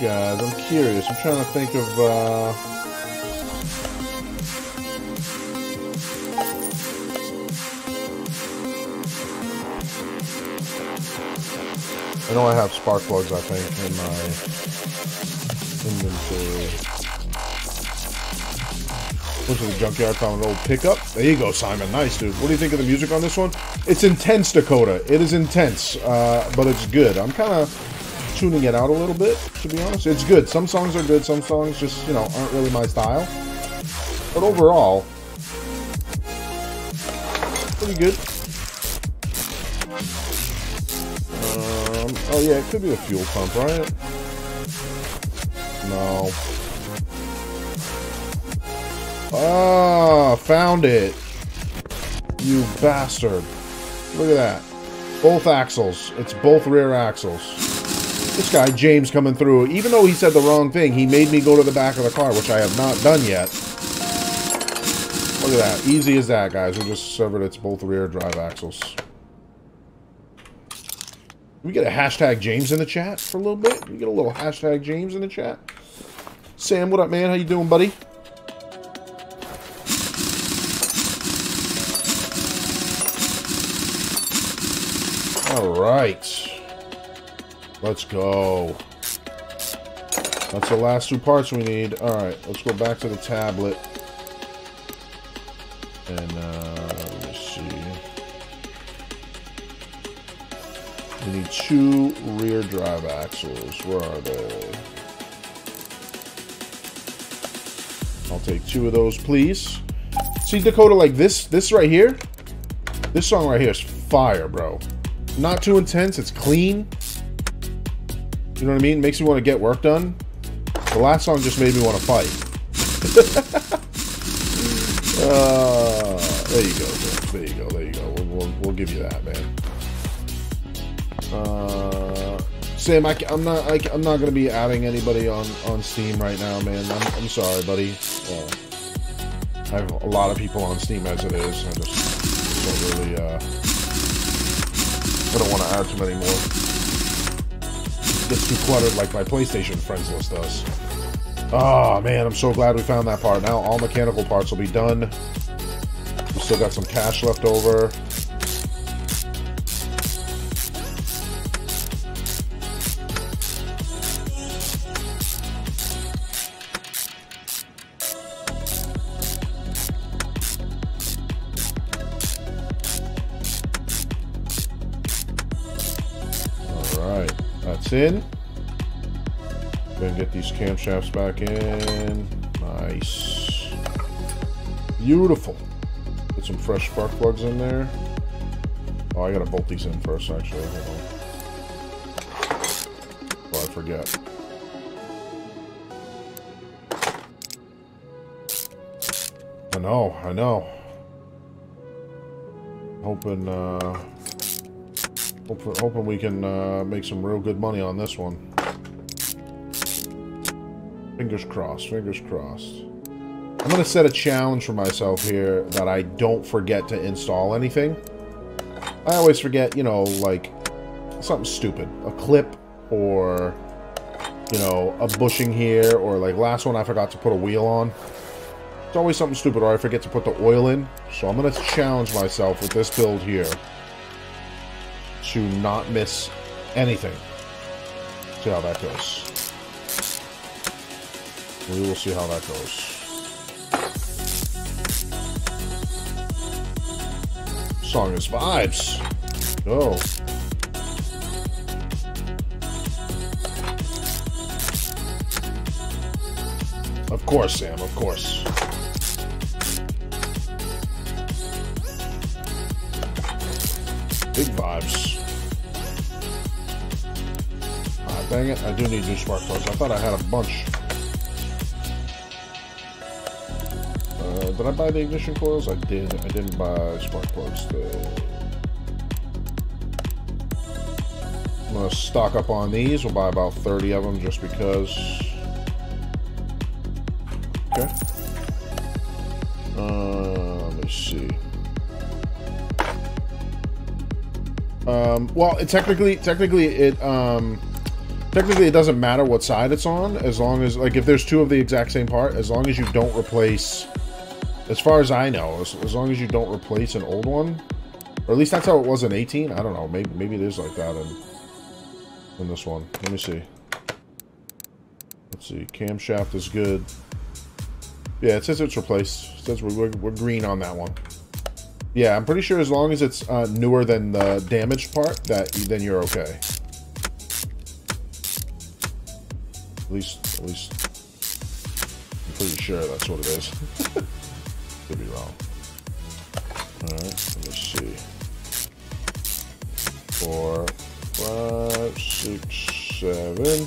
Guys. I'm curious. I'm trying to think of, uh... I know I have spark plugs, I think, in my inventory. Went to the junkyard, found an old pickup. There you go, Simon. Nice, dude. What do you think of the music on this one? It's intense, Dakota. It is intense, uh, but it's good. I'm kind of tuning it out a little bit, to be honest. It's good. Some songs are good. Some songs just, you know, aren't really my style. But overall, pretty good. Um, Oh yeah, it could be a fuel pump, right? No. Ah, found it. You bastard. Look at that. Both axles. It's both rear axles. This guy, James, coming through. Even though he said the wrong thing, he made me go to the back of the car, which I have not done yet. Look at that. Easy as that, guys. We just severed its both rear drive axles we get a hashtag James in the chat for a little bit? We get a little hashtag James in the chat. Sam, what up, man? How you doing, buddy? All right. Let's go. That's the last two parts we need. All right, let's go back to the tablet. And, uh, We need two rear drive axles. Where are they? I'll take two of those, please. See, Dakota, like this, this right here, this song right here is fire, bro. Not too intense. It's clean. You know what I mean? Makes me want to get work done. The last song just made me want to fight. uh, there you go. There you go. There you go. We'll, we'll, we'll give you that, man. Uh, Sam, I, am not. I, am not gonna be adding anybody on on Steam right now, man. I'm, I'm sorry, buddy. Uh, I have a lot of people on Steam as it is. I just don't really. Uh, I don't want to add too many more. Gets too cluttered, like my PlayStation friends list does. Oh man, I'm so glad we found that part. Now all mechanical parts will be done. We still got some cash left over. In. Then get these camshafts back in. Nice. Beautiful. Put some fresh spark plugs in there. Oh, I gotta bolt these in first, actually. Hold on. Oh, I forget. I know, I know. Hoping, uh... Hoping, we can uh, make some real good money on this one. Fingers crossed, fingers crossed. I'm going to set a challenge for myself here that I don't forget to install anything. I always forget, you know, like, something stupid. A clip or, you know, a bushing here or, like, last one I forgot to put a wheel on. It's always something stupid or I forget to put the oil in. So I'm going to challenge myself with this build here to not miss anything. See how that goes. We will see how that goes. Song is vibes. Go. Of course, Sam, of course. Big vibes. Dang it, I do need new spark plugs. I thought I had a bunch. Uh, did I buy the ignition coils? I did. I didn't buy spark plugs. I'm going to stock up on these. We'll buy about 30 of them just because. Okay. Uh, let me see. Um, well, it technically, technically, it um, Technically, it doesn't matter what side it's on, as long as, like, if there's two of the exact same part, as long as you don't replace, as far as I know, as, as long as you don't replace an old one, or at least that's how it was in 18, I don't know, maybe, maybe it is like that in, in this one. Let me see. Let's see, camshaft is good. Yeah, it says it's replaced. It says we're, we're, we're green on that one. Yeah, I'm pretty sure as long as it's uh, newer than the damaged part, that then you're okay. At least, at least, I'm pretty sure that's what it is. Could be wrong. Alright, let me see. Four, five, six, seven,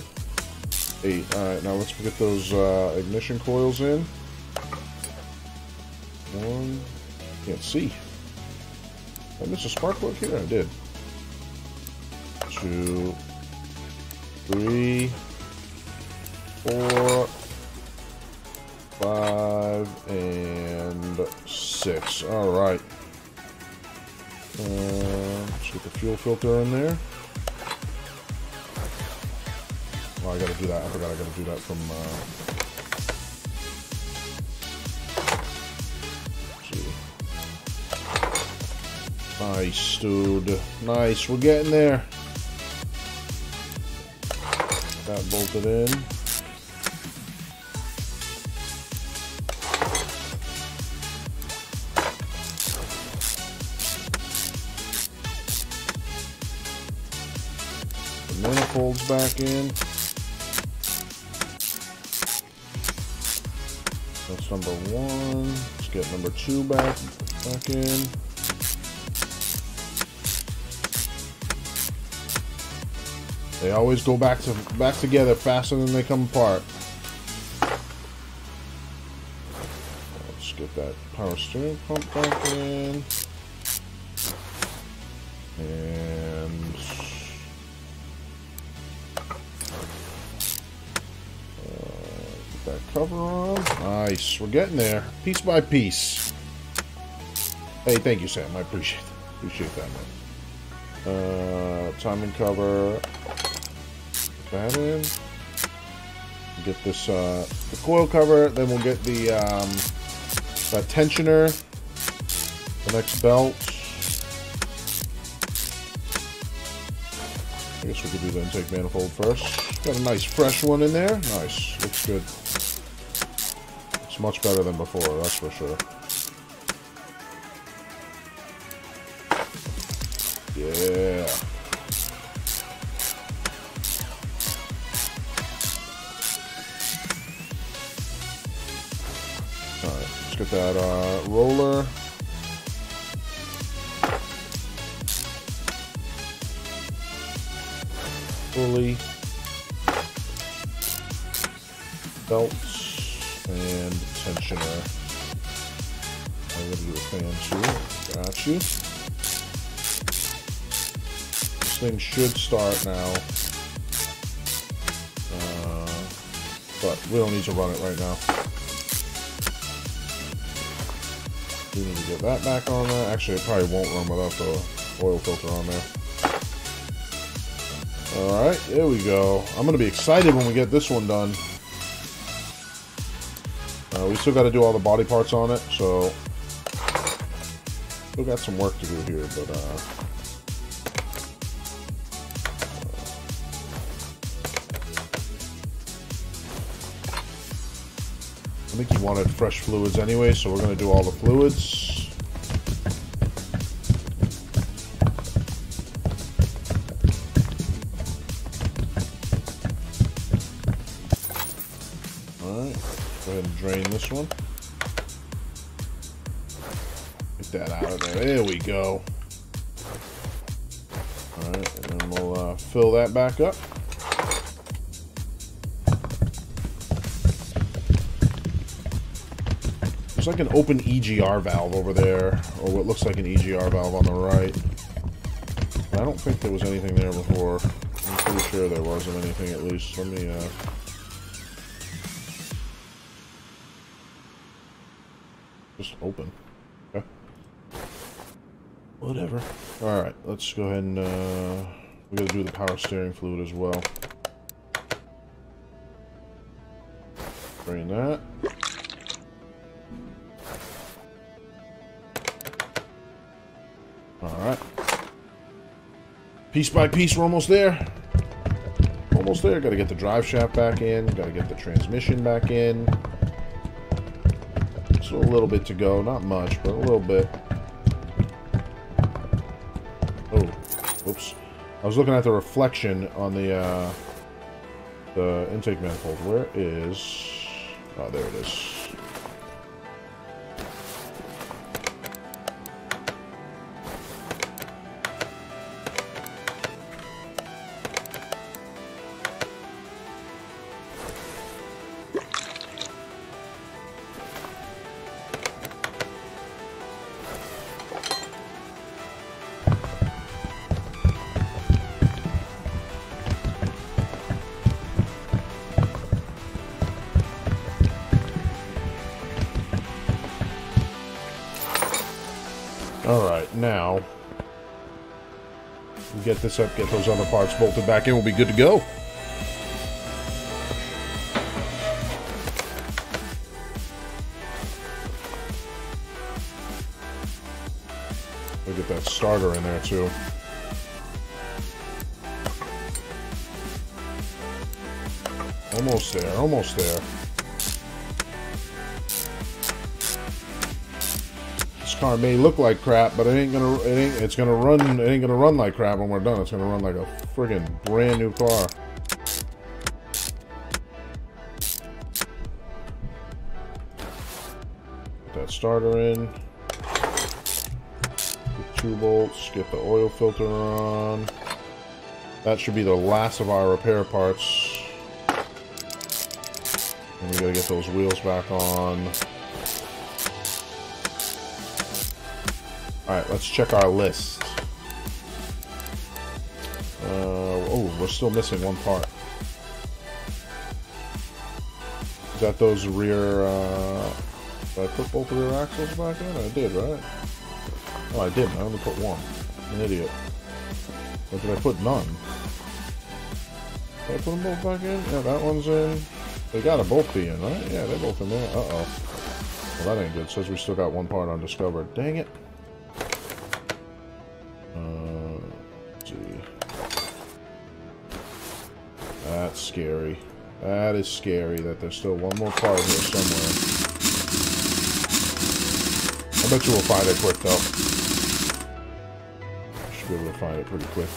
eight. Alright, now let's get those uh, ignition coils in. One, can't see. I miss a spark plug here? I did. Two, three, four, five, and six. All right. Uh, let's get the fuel filter in there. Oh, I gotta do that. I forgot I gotta do that from. Uh... Nice, dude. Nice. We're getting there. That bolted in. Manifolds back in. That's number one. Let's get number two back back in. They always go back to back together faster than they come apart. Let's get that power steering pump back in. And cover on. Nice. We're getting there. Piece by piece. Hey, thank you, Sam. I appreciate that. Appreciate that, man. Uh, timing cover. That in. Get this, uh, the coil cover. Then we'll get the, um, that tensioner. The next belt. I guess we could do the intake manifold first. Got a nice fresh one in there. Nice. Looks good. It's much better than before, that's for sure. Yeah. Alright, let's get that uh, roller. Fully. Belts and tensioner. I'm gonna do a fan too. Got you. This thing should start now. Uh, but we don't need to run it right now. We need to get that back on there. Actually, it probably won't run without the oil filter on there. Alright, there we go. I'm going to be excited when we get this one done. We still got to do all the body parts on it, so... Still got some work to do here, but... Uh, I think he wanted fresh fluids anyway, so we're going to do all the fluids. This one. Get that out of there. There we go. Alright, and then we'll uh, fill that back up. There's like an open EGR valve over there, or what looks like an EGR valve on the right. I don't think there was anything there before. I'm pretty sure there wasn't anything at least. Let me, uh... Just open. Okay. Whatever. Alright, let's go ahead and, uh... We gotta do the power steering fluid as well. Bring that. Alright. Piece by piece, we're almost there. Almost there. Gotta get the drive shaft back in. Gotta get the transmission back in. A little bit to go. Not much, but a little bit. Oh, oops. I was looking at the reflection on the, uh, the intake manifold. Where is... Oh, there it is. This up, get those other parts bolted back in, we'll be good to go. We'll get that starter in there, too. Almost there, almost there. Car may look like crap, but it ain't gonna. It ain't. It's gonna run. It ain't gonna run like crap when we're done. It's gonna run like a friggin' brand new car. Put that starter in. Get two bolts. Get the oil filter on. That should be the last of our repair parts. And we gotta get those wheels back on. Alright, let's check our list. Uh, oh, we're still missing one part. Is that those rear, uh... Did I put both rear axles back in? I did, right? Oh, I didn't. I only put one. An idiot. Or did I put none? Did I put them both back in? Yeah, that one's in. They gotta both be in, right? Yeah, they're both in there. Uh-oh. Well, that ain't good. Says we still got one part undiscovered. Dang it. Scary. That is scary that there's still one more part here somewhere. I bet you we'll find it quick, though. Should be able to find it pretty quick.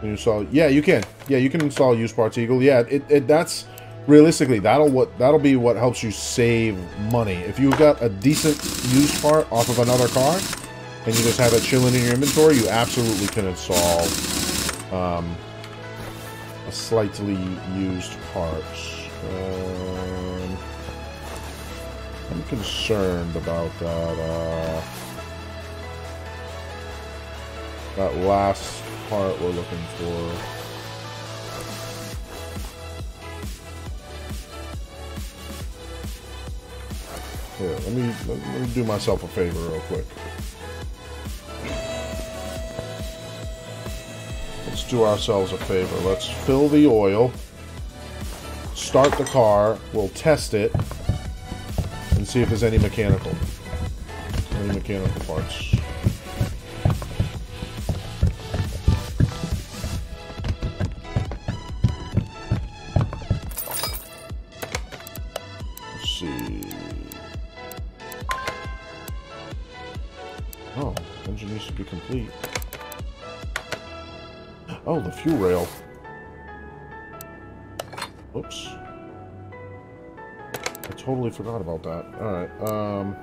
Can you install? Yeah, you can. Yeah, you can install use parts eagle. Yeah, it, it that's realistically that'll what that'll be what helps you save money. If you've got a decent used part off of another car and you just have it chilling in your inventory, you absolutely can install um, slightly used part. Um, I'm concerned about that. Uh, that last part we're looking for. Here, let me let me do myself a favor real quick. Do ourselves a favor. Let's fill the oil, start the car, we'll test it, and see if there's any mechanical, any mechanical parts. Oh, the fuel rail. Oops. I totally forgot about that. Alright, um...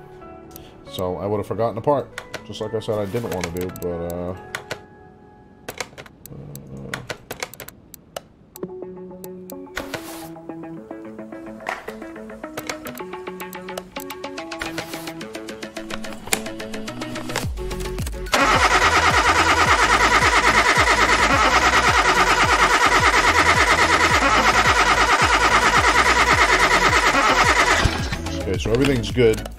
So, I would have forgotten a part. Just like I said I didn't want to do, but, uh... good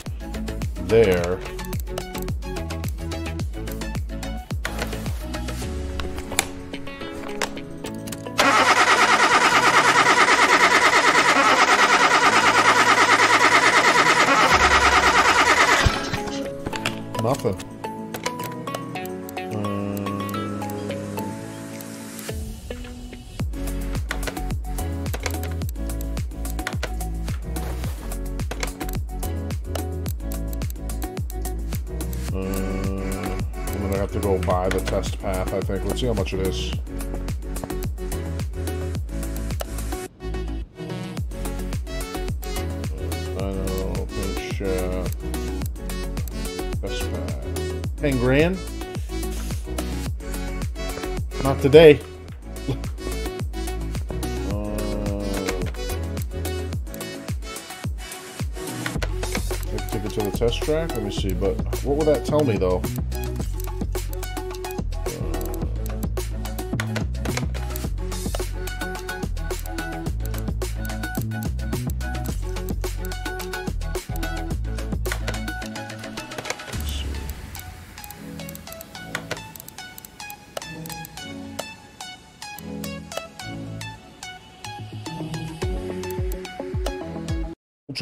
see how much it is. Know, pinch, uh, test path. 10 grand? Not today. Uh, test track. Let me see. But what will that tell me though?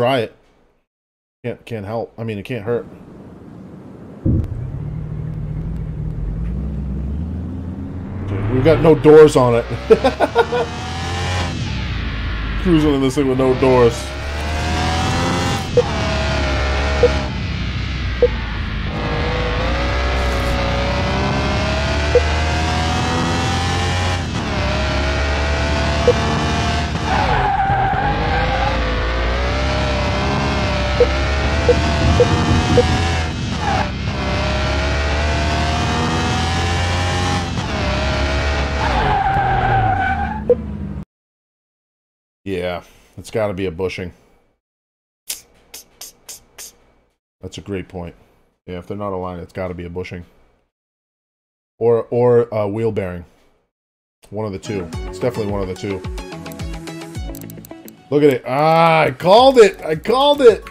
Try it. Can't can't help. I mean, it can't hurt. Dude, we've got no doors on it. Cruising in this thing with no doors. Yeah, it's got to be a bushing. That's a great point. Yeah, if they're not aligned, it's got to be a bushing. Or or a wheel bearing. One of the two. It's definitely one of the two. Look at it. Ah, I called it. I called it.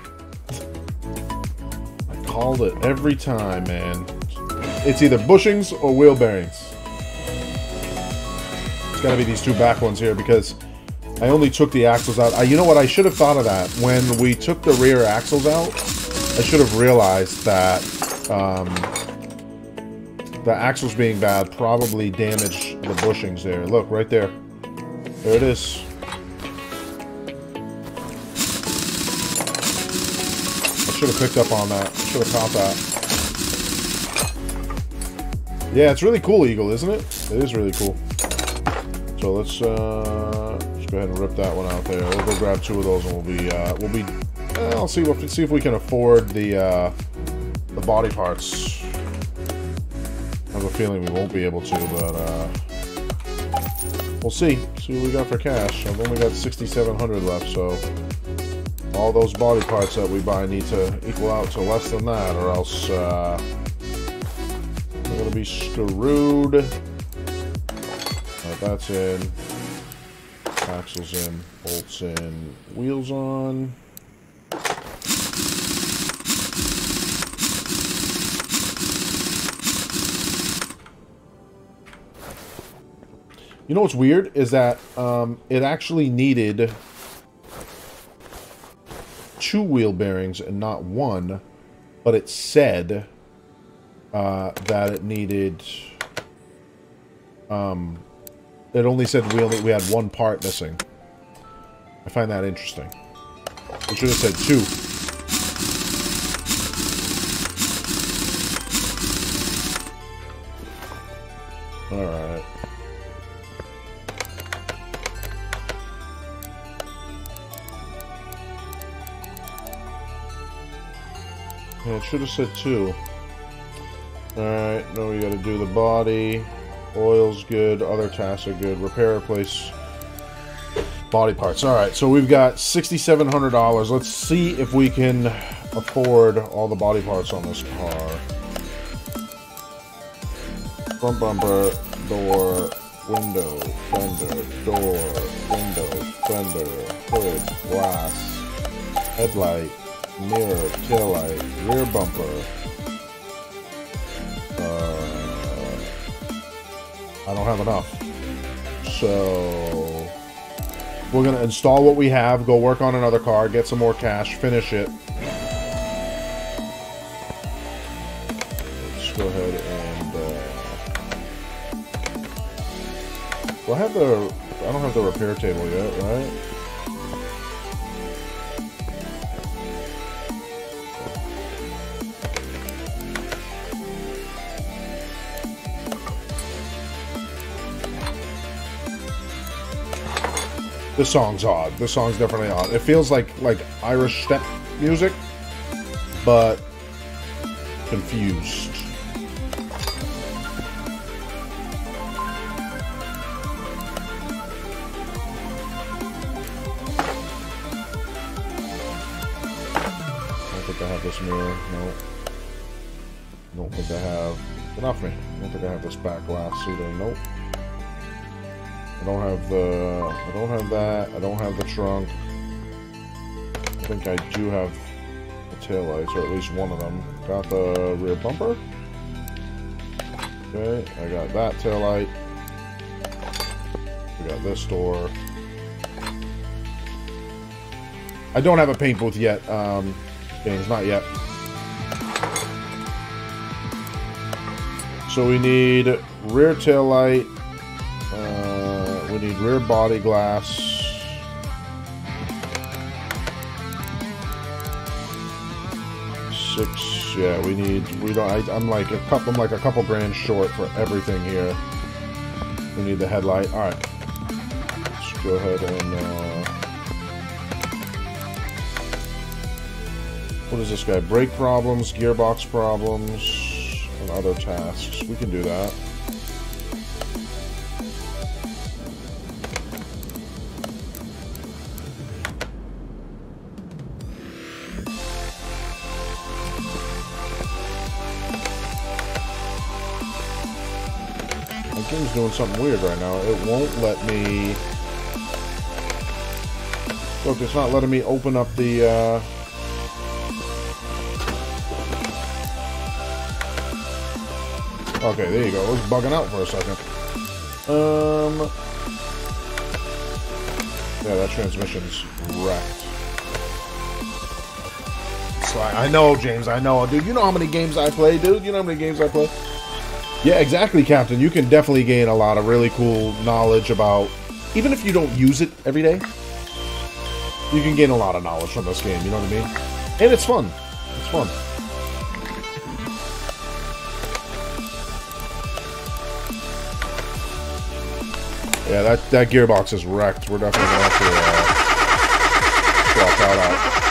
I called it every time, man. It's either bushings or wheel bearings. It's got to be these two back ones here because I only took the axles out. I, you know what? I should have thought of that. When we took the rear axles out, I should have realized that um, the axles being bad probably damaged the bushings there. Look, right there. There it is. I should have picked up on that. I should have caught that. Yeah, it's really cool, Eagle, isn't it? It is really cool. So let's uh, let's go ahead and rip that one out there. We'll go grab two of those, and we'll be uh, we'll be. I'll see if see if we can afford the uh, the body parts. I have a feeling we won't be able to, but uh, we'll see. See what we got for cash. I've only got 6,700 left, so all those body parts that we buy need to equal out to less than that, or else uh, we're gonna be screwed. Alright, that's in. Axles in, bolts in, wheels on. You know what's weird is that um, it actually needed two wheel bearings and not one, but it said uh, that it needed. Um, it only said we only we had one part missing. I find that interesting. It should have said two. All right. Yeah, it should have said two. Alright, now we gotta do the body. Oil's good, other tasks are good. Repair, replace body parts. Alright, so we've got $6,700. Let's see if we can afford all the body parts on this car. Front bumper, door, window, fender, door, window, fender, hood, glass, headlight, mirror, tail light, rear bumper. Uh, I don't have enough. So we're gonna install what we have, go work on another car, get some more cash, finish it. Let's go ahead and. Uh, well, I have the. I don't have the repair table yet, right? This song's odd. This song's definitely odd. It feels like like Irish step music, but confused. I don't think I have this mirror. No. Don't think I have. Off me. I don't think I have this back glass either. Nope. I don't have the... I don't have that. I don't have the trunk. I think I do have the taillights, or at least one of them. Got the rear bumper. Okay, I got that taillight. We got this door. I don't have a paint booth yet, um, James, not yet. So we need rear tail light. Uh, we need rear body glass. Six. Yeah, we need. We don't. I, I'm like a couple. I'm like a couple grand short for everything here. We need the headlight. All right. Let's go ahead and. Uh, what is this guy? Brake problems, gearbox problems, and other tasks. We can do that. Game's doing something weird right now. It won't let me... Look, it's not letting me open up the, uh... Okay, there you go. It was bugging out for a second. Um... Yeah, that transmission's wrecked. So I, I know, James, I know. Dude, you know how many games I play, dude? You know how many games I play? Yeah, exactly, Captain. You can definitely gain a lot of really cool knowledge about... Even if you don't use it every day, you can gain a lot of knowledge from this game, you know what I mean? And it's fun. It's fun. Yeah, that, that gearbox is wrecked. We're definitely going to have to uh, swap that out.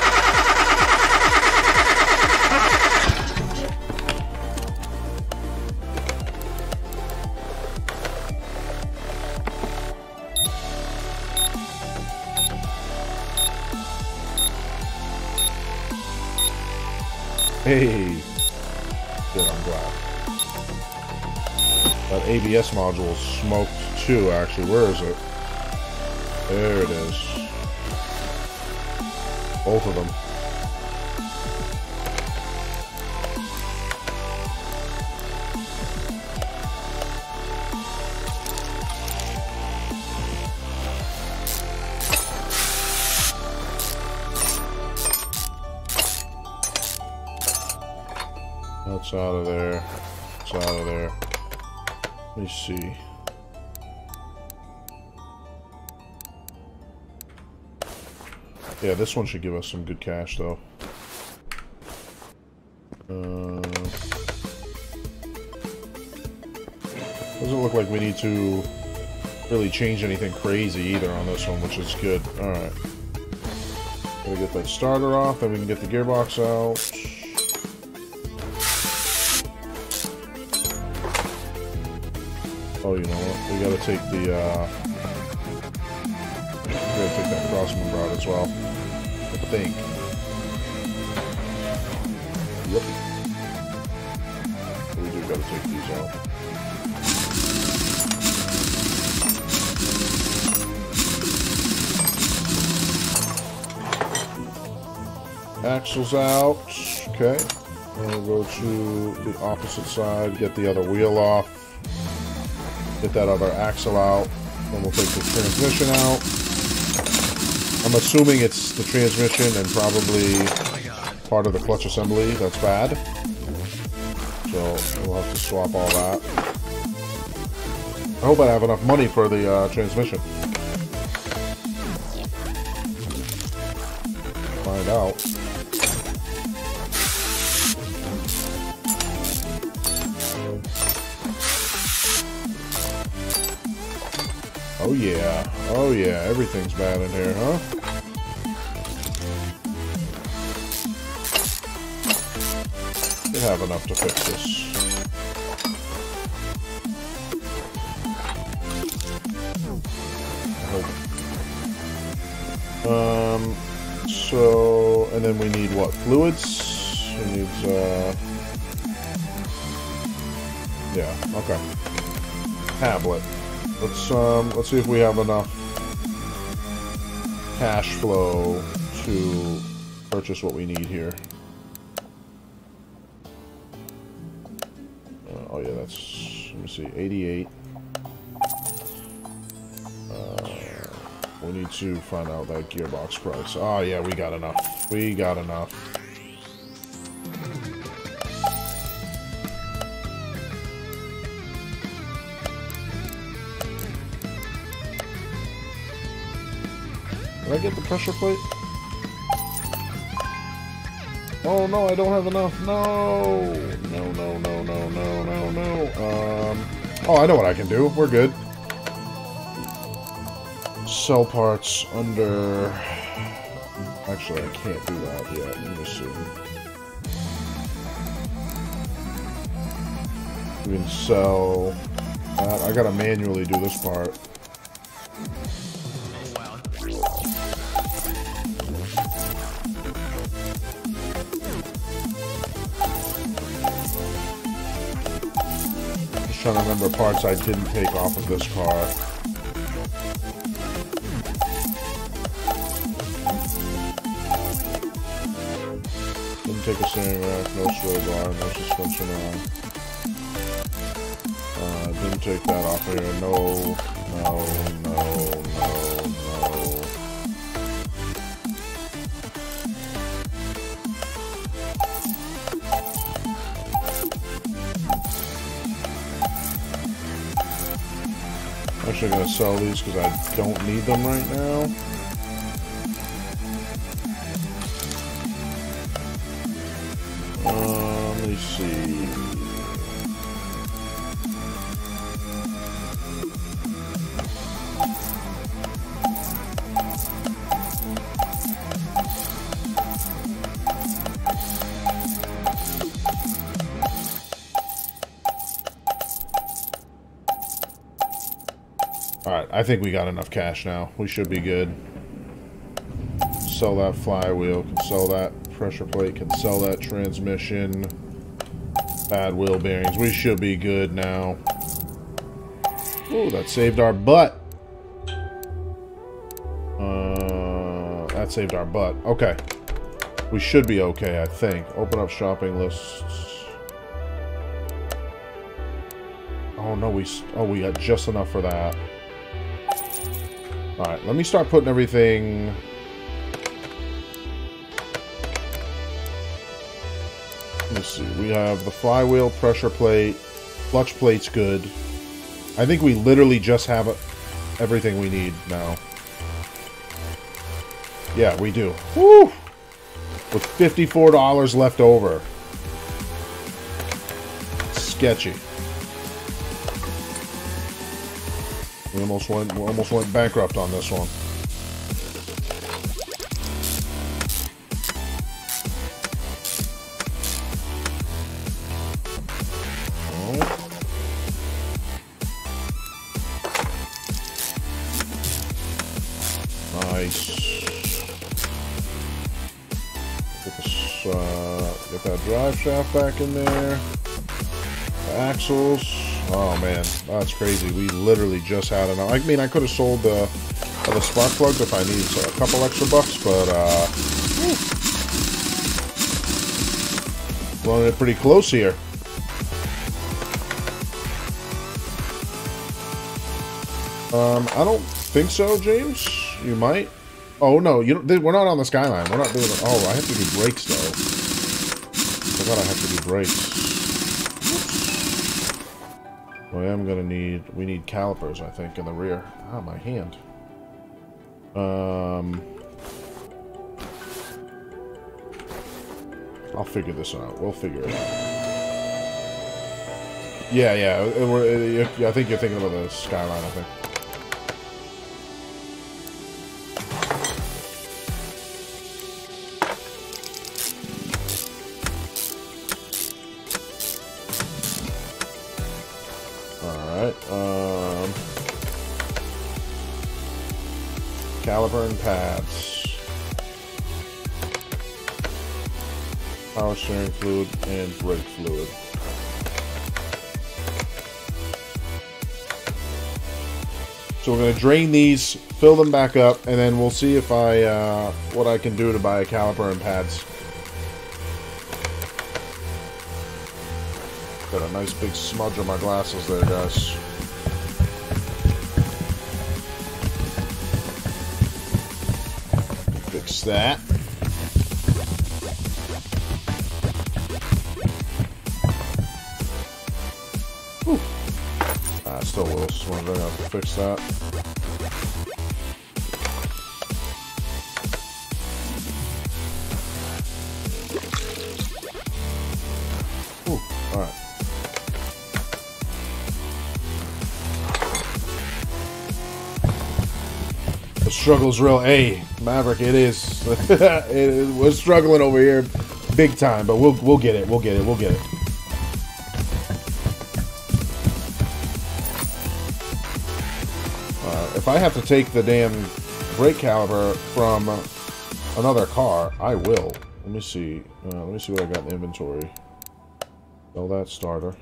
Hey. Good, I'm glad. That ABS module is smoked too, actually. Where is it? There it is. Both of them. See. Yeah, this one should give us some good cash, though. Uh, doesn't look like we need to really change anything crazy either on this one, which is good. Alright. Gotta get that starter off, then we can get the gearbox out. Oh, you know what? We gotta take the, uh... We gotta take that crossman rod as well. I think. Yep. We do gotta take these out. Axles out. Okay. We'll go to the opposite side, get the other wheel off. Get that other axle out. Then we'll take the transmission out. I'm assuming it's the transmission and probably part of the clutch assembly. That's bad. So we'll have to swap all that. I hope I have enough money for the uh, transmission. Find out. Oh yeah, everything's bad in here, huh? We have enough to fix this. Um, so, and then we need what? Fluids? We need, uh... Yeah, okay. Tablet. Let's, um, let's see if we have enough cash flow to purchase what we need here. Uh, oh yeah, that's, let me see, 88. Uh, we need to find out that gearbox price. Oh yeah, we got enough. We got enough. I get the pressure plate? Oh no, I don't have enough. No! No, no, no, no, no, no, no. Um, oh, I know what I can do. We're good. Sell parts under... Actually, I can't do that yet. Let me see. We can sell... That. I gotta manually do this part. Trying to remember parts I didn't take off of this car. Didn't take a steering rack, no sway bar, no suspension arm. Uh, didn't take that off of here. No, no, no, no. Actually, gonna sell these because I don't need them right now. Think we got enough cash now. We should be good. Sell that flywheel, can sell that pressure plate, can sell that transmission. Bad wheel bearings. We should be good now. Ooh, that saved our butt. Uh, that saved our butt. Okay. We should be okay, I think. Open up shopping lists. Oh no, we oh we got just enough for that. All right, let me start putting everything. Let's see. We have the flywheel, pressure plate, clutch plate's good. I think we literally just have everything we need now. Yeah, we do. Woo! With $54 left over. Sketchy. We almost went we almost went bankrupt on this one. Uh, drive shaft back in there. The axles. Oh man, that's crazy. We literally just had enough. I mean, I could have sold the uh, the spark plugs if I needed a couple extra bucks, but uh, running it pretty close here. Um, I don't think so, James. You might. Oh no, you we're not on the skyline. We're not doing. Oh, I have to do brakes though. I thought I have to do brakes. I am gonna need, we need calipers, I think, in the rear. Ah, my hand. Um, I'll figure this out. We'll figure it out. Yeah, yeah, it, it, I think you're thinking about the Skyline, I think. Steering fluid, and brake fluid. So we're going to drain these, fill them back up, and then we'll see if I, uh, what I can do to buy a caliper and pads. Got a nice big smudge on my glasses there, guys. Fix that. Still a little swim. I have to fix that. Alright. The struggle's real. Hey, Maverick, it is. it, we're struggling over here, big time. But we'll we'll get it. We'll get it. We'll get it. I have to take the damn brake caliper from another car, I will. Let me see. Uh, let me see what I got in inventory. Sell that starter.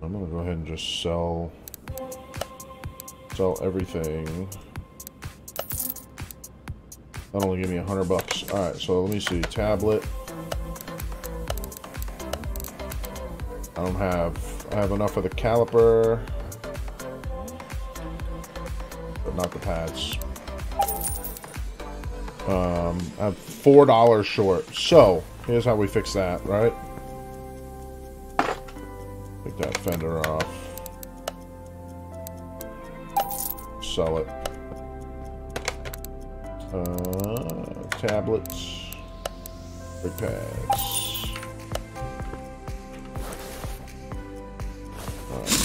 I'm gonna go ahead and just sell sell everything. That'll only give me a hundred bucks. Alright, so let me see. Tablet. I don't have I have enough of the caliper. Not the pads. Um, I have four dollars short. So here's how we fix that, right? Take that fender off. Sell it. Uh, tablets. Brake pads.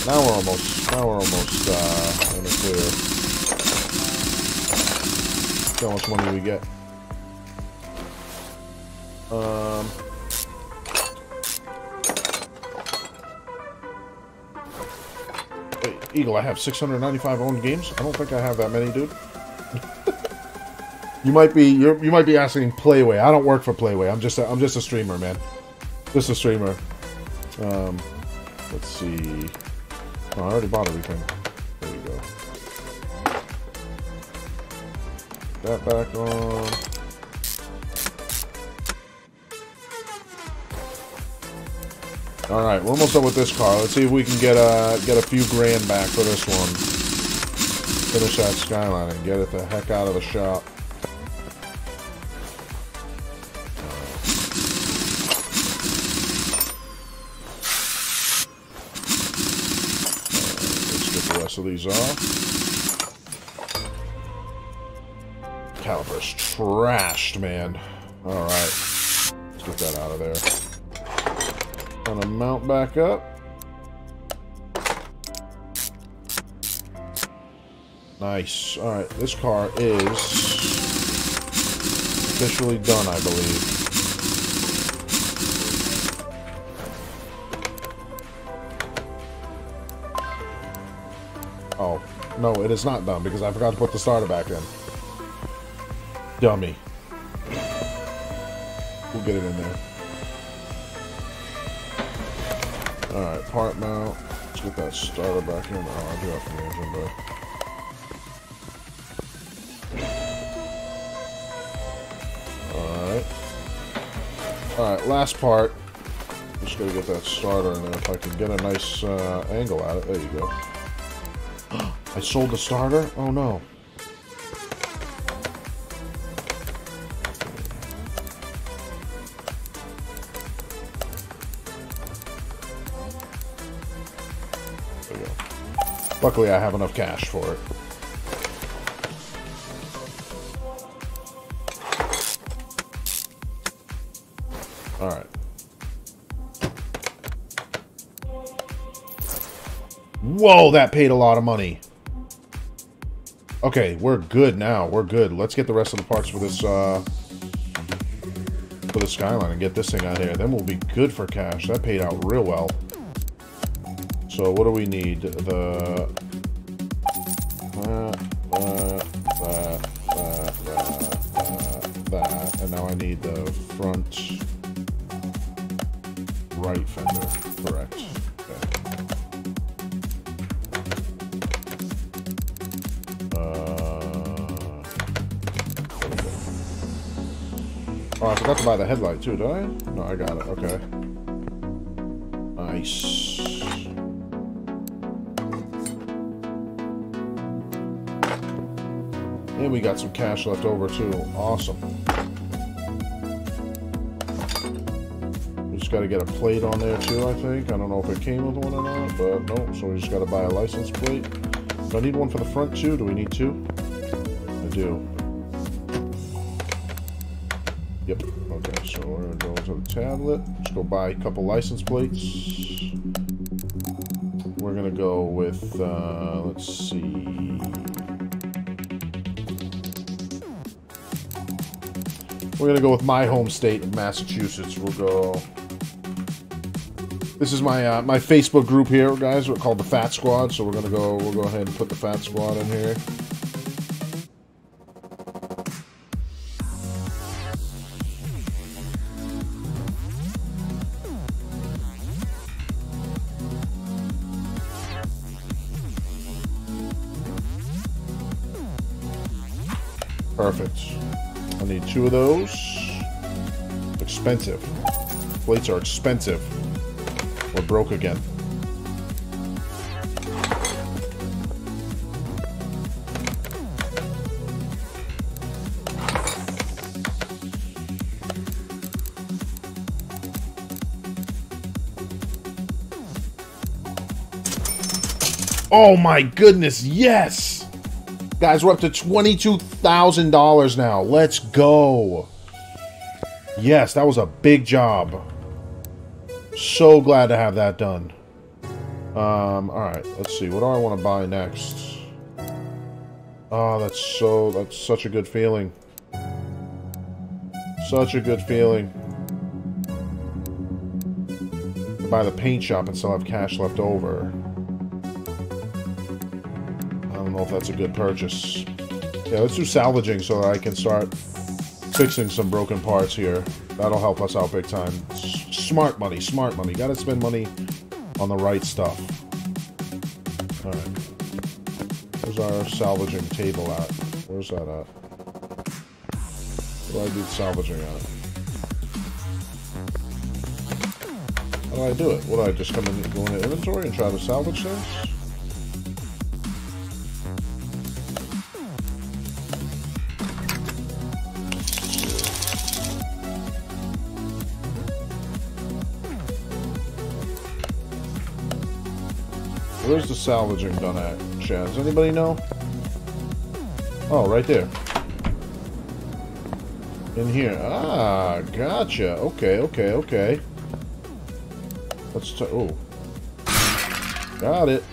Now we're almost, now we're almost, uh, in the clear. How much money we get. Um... Eagle, I have 695 owned games. I don't think I have that many, dude. You might be you you might be asking Playway. I don't work for Playway. I'm just a, I'm just a streamer, man. Just a streamer. Um, let's see. Oh, I already bought everything. That back on. All right, we're almost done with this car. Let's see if we can get a get a few grand back for this one. Finish that skyline and get it the heck out of the shop. Let's get the rest of these off. Caliper's trashed, man. Alright. Let's get that out of there. Gonna mount back up. Nice. Alright, this car is officially done, I believe. Oh, no, it is not done because I forgot to put the starter back in. Dummy. We'll get it in there. Alright, part mount. Let's get that starter back in. Oh, I do have the engine, but... Alright. Alright, last part. Just gotta get that starter in there. If I can get a nice uh, angle at it. There you go. I sold the starter? Oh no. Luckily, I have enough cash for it. Alright. Whoa, that paid a lot of money. Okay, we're good now. We're good. Let's get the rest of the parts for this, uh, for the Skyline and get this thing out here. Then we'll be good for cash. That paid out real well. So what do we need? The... Uh, uh, that, that, that, that, and now I need the front right fender. Correct. Oh, I forgot to buy the headlight too, did I? No, I got it. Okay. We got some cash left over too. Awesome. We just got to get a plate on there too, I think. I don't know if it came with one or not, but no. So we just got to buy a license plate. Do I need one for the front too? Do we need two? I do. Yep. Okay, so we're gonna go to the tablet. Let's go buy a couple license plates. We're gonna go with, uh, let's see. We're gonna go with my home state of Massachusetts. We'll go. This is my uh, my Facebook group here, guys. We're called the Fat Squad. So we're gonna go. We'll go ahead and put the Fat Squad in here. Two of those. Expensive. Plates are expensive. We're broke again. Oh my goodness, yes! Guys, we're up to $22,000 now. Let's go. Yes, that was a big job. So glad to have that done. Um, alright, let's see. What do I want to buy next? Oh, that's so... That's such a good feeling. Such a good feeling. Buy the paint shop and still have cash left over. Know if that's a good purchase. Yeah, let's do salvaging so that I can start fixing some broken parts here. That'll help us out big time. S smart money, smart money. Gotta spend money on the right stuff. Alright. Where's our salvaging table at? Where's that at? Where do I do salvaging at? How do I do it? What do I just come in, go into inventory and try to salvage things? Where's the salvaging done at, Chaz? Anybody know? Oh, right there. In here. Ah, gotcha. Okay, okay, okay. Let's t oh. Got it.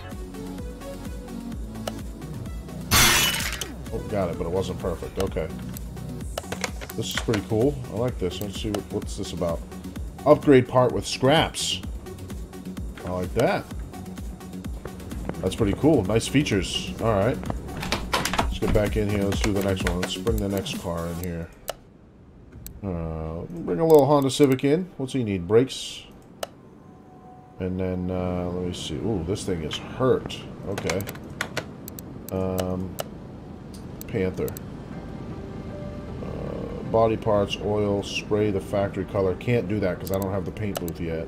Oh, got it, but it wasn't perfect. Okay. This is pretty cool. I like this. Let's see what, what's this about. Upgrade part with scraps. I like that. That's pretty cool. Nice features. Alright. Let's get back in here. Let's do the next one. Let's bring the next car in here. Uh, bring a little Honda Civic in. What's he need? Brakes. And then, uh, let me see. Ooh, this thing is hurt. Okay. Um, Panther. Uh, body parts, oil, spray the factory color. Can't do that because I don't have the paint booth yet.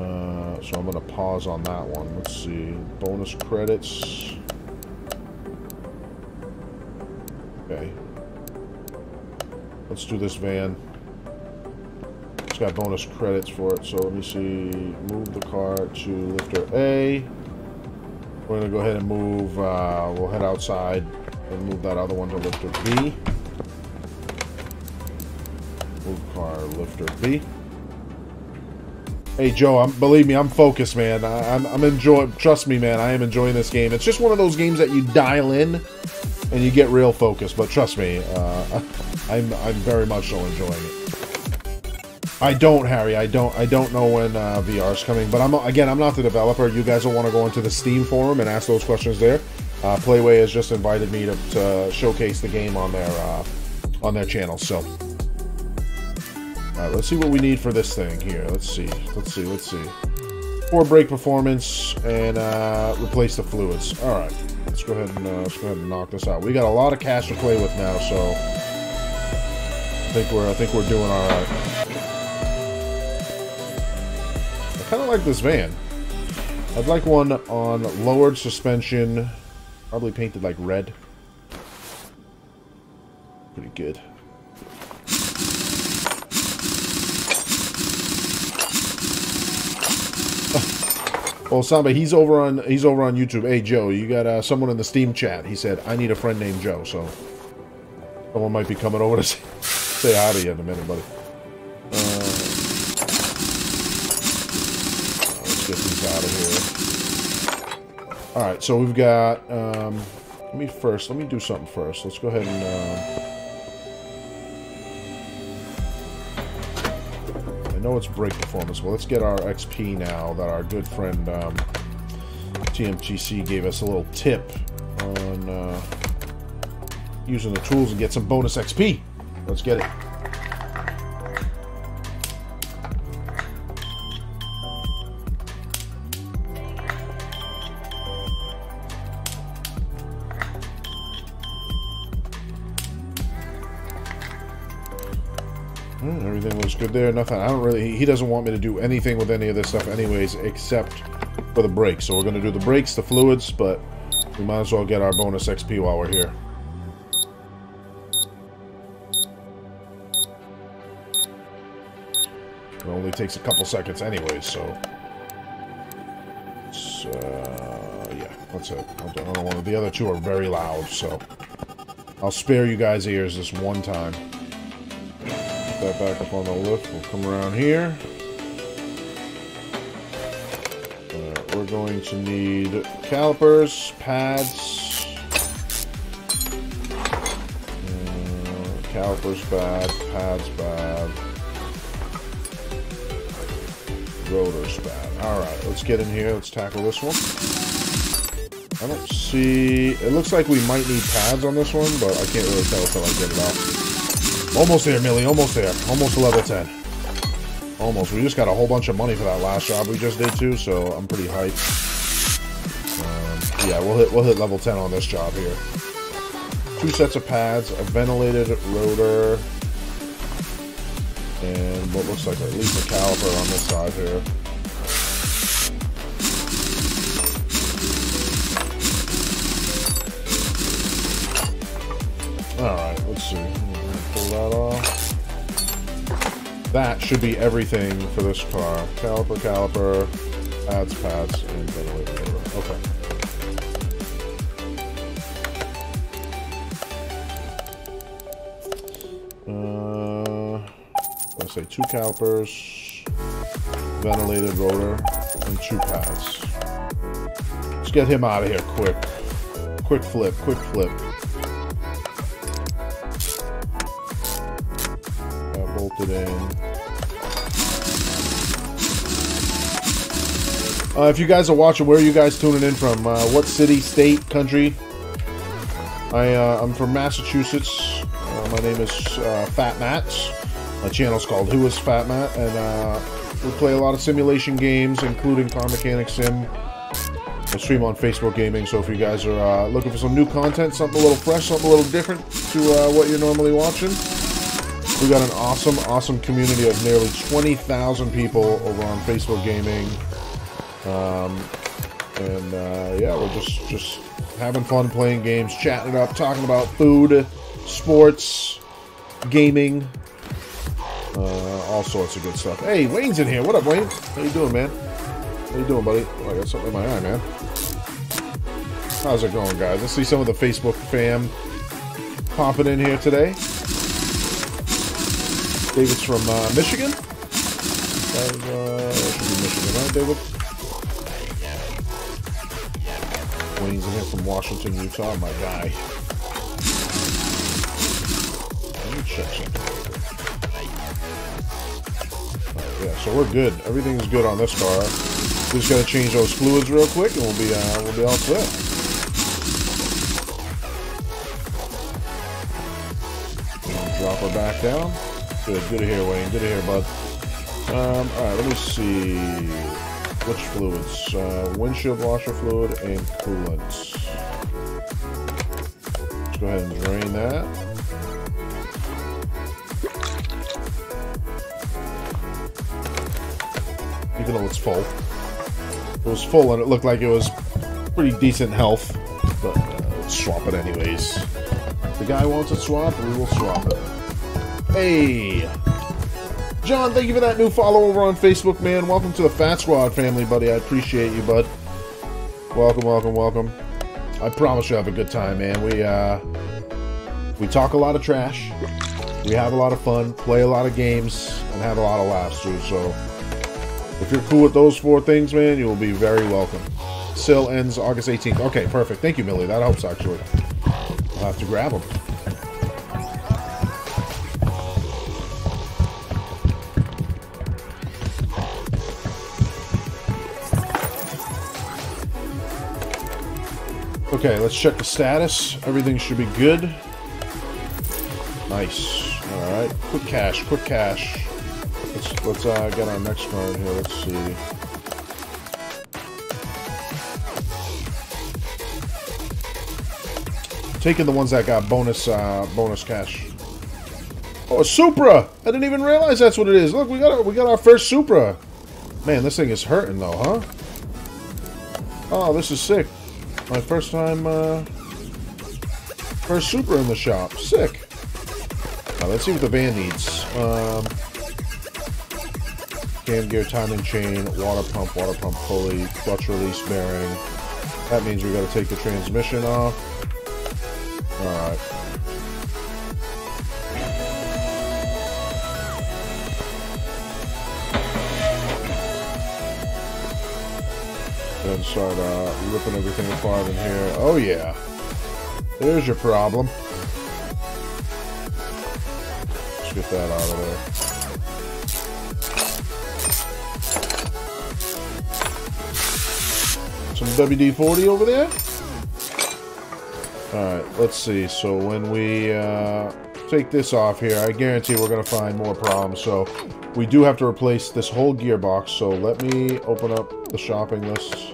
Uh, so I'm going to pause on that one. Let's see. Bonus credits. Okay. Let's do this van. It's got bonus credits for it, so let me see. Move the car to lifter A. We're gonna go ahead and move. Uh, we'll head outside and move that other one to lifter B. Move car lifter B. Hey Joe, I'm, believe me, I'm focused, man. I, am I'm, I'm enjoying. Trust me, man. I am enjoying this game. It's just one of those games that you dial in and you get real focused. But trust me, uh, I'm I'm very much so enjoying it. I don't, Harry. I don't. I don't know when uh, VR is coming. But I'm again. I'm not the developer. You guys will want to go into the Steam forum and ask those questions there. Uh, Playway has just invited me to, to showcase the game on their uh, on their channel. So. Alright, let's see what we need for this thing here. Let's see. Let's see. Let's see. Four brake performance and uh, replace the fluids. Alright. Let's go ahead and uh, let's go ahead and knock this out. We got a lot of cash to play with now, so I think we're I think we're doing alright. I kinda like this van. I'd like one on lowered suspension, probably painted like red. Pretty good. Well, Samba, he's over on he's over on YouTube. Hey, Joe, you got uh, someone in the Steam chat. He said I need a friend named Joe, so someone might be coming over to say, say hi to you in a minute, buddy. Uh, let's get these out of here. All right, so we've got. Um, let me first. Let me do something first. Let's go ahead and. Uh, know it's brake performance. Well, let's get our XP now that our good friend um, TMTC gave us a little tip on uh, using the tools and get some bonus XP. Let's get it. There. Nothing. I don't really. He doesn't want me to do anything with any of this stuff, anyways, except for the brakes. So we're gonna do the brakes, the fluids, but we might as well get our bonus XP while we're here. It only takes a couple seconds, anyways. So, uh, yeah, that's it. I don't want the other two are very loud, so I'll spare you guys ears this one time that back up on the lift. We'll come around here. Uh, we're going to need calipers, pads, uh, calipers bad, pads bad, rotors bad. Alright, let's get in here. Let's tackle this one. I don't see... It looks like we might need pads on this one, but I can't really tell until I get it out. Almost there, Millie. Almost there. Almost to level 10. Almost. We just got a whole bunch of money for that last job we just did too, so I'm pretty hyped. Um, yeah, we'll hit we'll hit level 10 on this job here. Two sets of pads, a ventilated rotor, and what looks like at least a caliper on this side here. Alright, let's see that off. That should be everything for this car. Caliper, caliper, pads, pads, and ventilator. Okay. Uh, let's say two calipers, ventilated rotor, and two pads. Let's get him out of here quick. Quick flip, quick flip. In. Uh, if you guys are watching, where are you guys tuning in from? Uh, what city, state, country? I, uh, I'm from Massachusetts. Uh, my name is uh, Fat Matt. My channel's called Who is Fat Matt, and uh, we play a lot of simulation games, including Car Mechanic Sim. I stream on Facebook Gaming, so if you guys are looking for some new content, something a little fresh, something a little different to what you're normally watching, we got an awesome, awesome community of nearly 20,000 people over on Facebook Gaming. Um, and uh, yeah, we're just just having fun playing games, chatting it up, talking about food, sports, gaming, uh, all sorts of good stuff. Hey, Wayne's in here. What up, Wayne? How you doing, man? How you doing, buddy? Oh, I got something in my eye, man. How's it going, guys? Let's see some of the Facebook fam popping in here today. David's from uh, Michigan. Uh, should be Michigan, right, David? Wayne's in here from Washington, Utah. My guy. Let me check something. yeah, so we're good. Everything's good on this car. We just gotta change those fluids real quick, and we'll be uh, we'll be all set. Drop her back down. Good, good to hear, Wayne. Good to hear, bud. Um, alright, let me see. Which fluids? Uh, windshield washer fluid and coolant. Let's go ahead and drain that. Even though it's full. It was full and it looked like it was pretty decent health. But uh, let's swap it anyways. If the guy wants it swapped, we will swap it. Hey! John, thank you for that new follow over on Facebook, man. Welcome to the Fat Squad family, buddy. I appreciate you, bud. Welcome, welcome, welcome. I promise you have a good time, man. We, uh, we talk a lot of trash. We have a lot of fun, play a lot of games, and have a lot of laughs, too. So, if you're cool with those four things, man, you will be very welcome. Still ends August 18th. Okay, perfect. Thank you, Millie. That helps, actually. I'll have to grab them. Okay, let's check the status. Everything should be good. Nice. Alright. Quick cash, quick cash. Let's let's uh, get our next card here. Let's see. Taking the ones that got bonus uh, bonus cash. Oh, a Supra! I didn't even realize that's what it is. Look, we got our, we got our first Supra. Man, this thing is hurting though, huh? Oh, this is sick. My first time, uh, first Supra in the shop. Sick. Let's see what the van needs. Um, cam gear, timing chain, water pump, water pump pulley, clutch release bearing. That means we got to take the transmission off. Alright. And start uh, ripping everything apart in here. Oh yeah, there's your problem. Let's get that out of there. Some WD-40 over there. Alright, let's see. So when we uh, take this off here, I guarantee we're going to find more problems. So we do have to replace this whole gearbox. So let me open up the shopping list.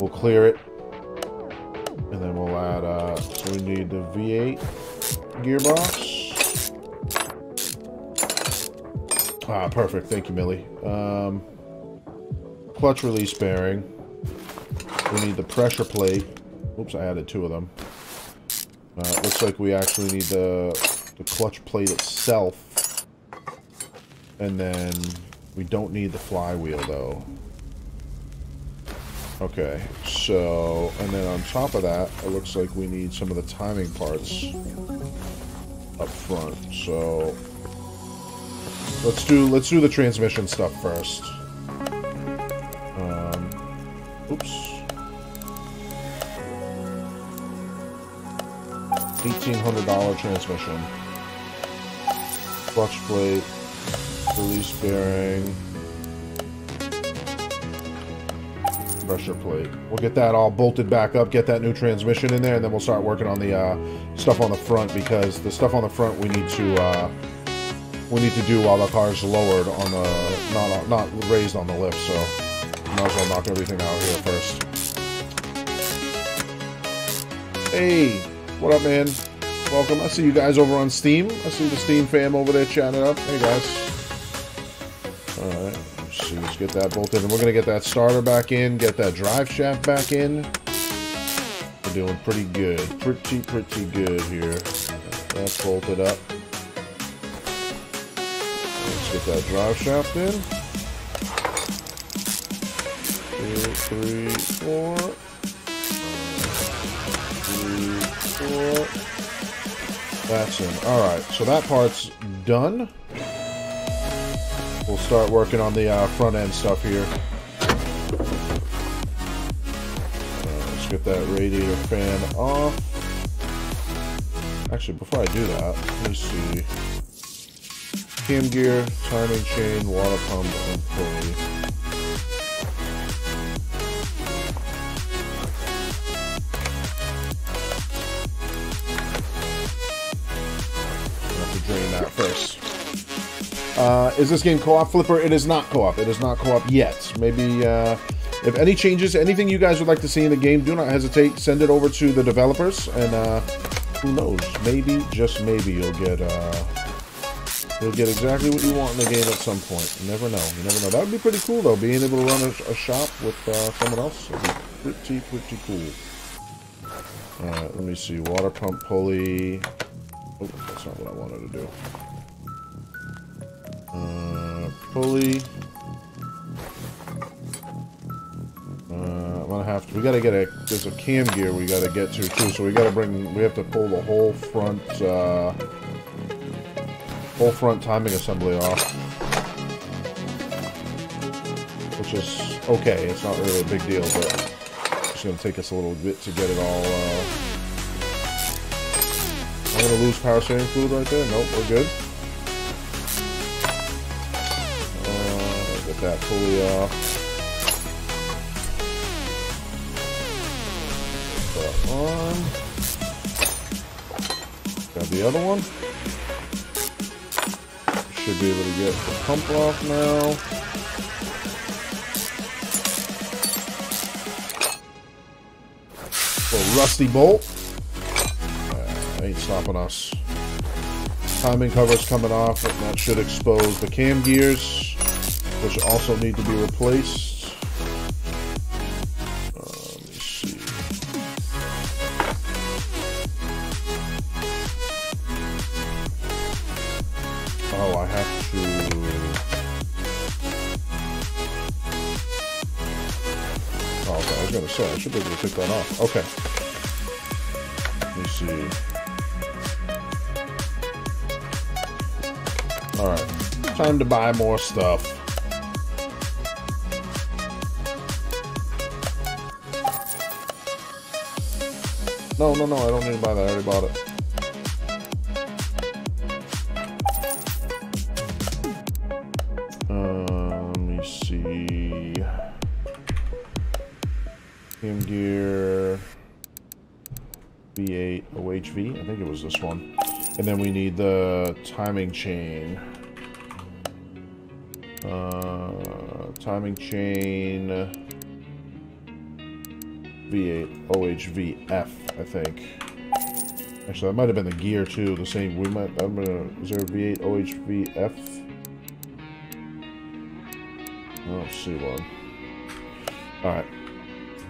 We'll clear it. And then we'll add, uh, so we need the V8 gearbox. Ah, perfect. Thank you, Millie. Um, clutch release bearing. We need the pressure plate. Oops, I added two of them. Uh, looks like we actually need the, the clutch plate itself. And then we don't need the flywheel, though. Okay, so, and then on top of that, it looks like we need some of the timing parts up front. So, let's do, let's do the transmission stuff first. Um, oops. $1,800 transmission. Clutch plate, release bearing, pressure plate. We'll get that all bolted back up, get that new transmission in there, and then we'll start working on the uh, stuff on the front because the stuff on the front we need to uh, we need to do while the car's lowered on the not not raised on the lift. So might as well knock everything out here first. Hey, what up, man? Welcome. I see you guys over on Steam. I see the Steam fam over there chatting up. Hey, guys. Get that bolted. And we're going to get that starter back in, get that drive shaft back in. We're doing pretty good. Pretty, pretty good here. That's bolted up. Let's get that drive shaft in. Two, three, four. That's in. Alright, so that part's done. We'll start working on the uh, front end stuff here. Uh, let's get that radiator fan off. Actually, before I do that, let me see. Cam gear, timing chain, water pump, and Uh, is this game co-op flipper? It is not co-op. It is not co-op yet. Maybe uh, if any changes, anything you guys would like to see in the game, do not hesitate. Send it over to the developers, and uh, who knows? Maybe, just maybe, you'll get uh, you'll get exactly what you want in the game at some point. You never know. You never know. That would be pretty cool, though. Being able to run a, a shop with uh, someone else would be pretty, pretty cool. Alright, let me see. Water pump pulley. Oh, that's not what I wanted to do. Uh, pulley. Uh, I'm gonna have to. We gotta get a. There's a cam gear we gotta get to too. So we gotta bring. We have to pull the whole front. Uh, whole front timing assembly off. Which is okay. It's not really a big deal, but it's gonna take us a little bit to get it all. Uh, I'm gonna lose power steering fluid right there. Nope, we're good. That pulley off. That on. The other one. Should be able to get the pump off now. Little rusty bolt. Uh, ain't stopping us. Timing cover's coming off, and that should expose the cam gears which also need to be replaced. Uh, let me see. Oh, I have to... Oh, okay, I was gonna say, I should be able to take that off. Okay. Let me see. Alright. Time to buy more stuff. No, no, no, I don't need to buy that. I already bought it. Uh, let me see. Cam gear. V8 OHV. I think it was this one. And then we need the timing chain. Uh, timing chain. V8 OHVF. I think. Actually, that might have been the gear too. The same. We might. I'm gonna. Is there a V8 OHVF? I don't see one. All right.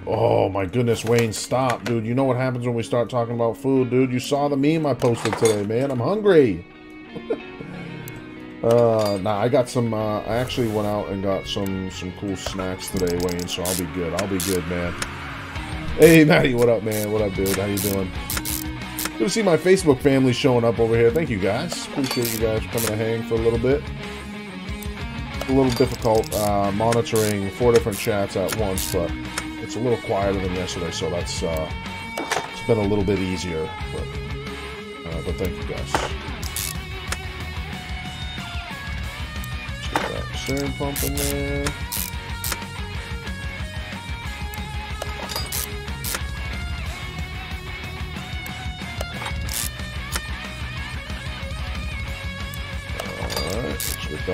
Oh my goodness, Wayne, stop, dude. You know what happens when we start talking about food, dude? You saw the meme I posted today, man. I'm hungry. uh, nah, I got some. Uh, I actually went out and got some some cool snacks today, Wayne. So I'll be good. I'll be good, man. Hey, Maddie, what up, man? What up, dude? How you doing? Good to see my Facebook family showing up over here. Thank you, guys. Appreciate you guys coming to hang for a little bit. a little difficult uh, monitoring four different chats at once, but it's a little quieter than yesterday, so that's uh, it's been a little bit easier. But, uh, but thank you, guys. Let's get that pump in there.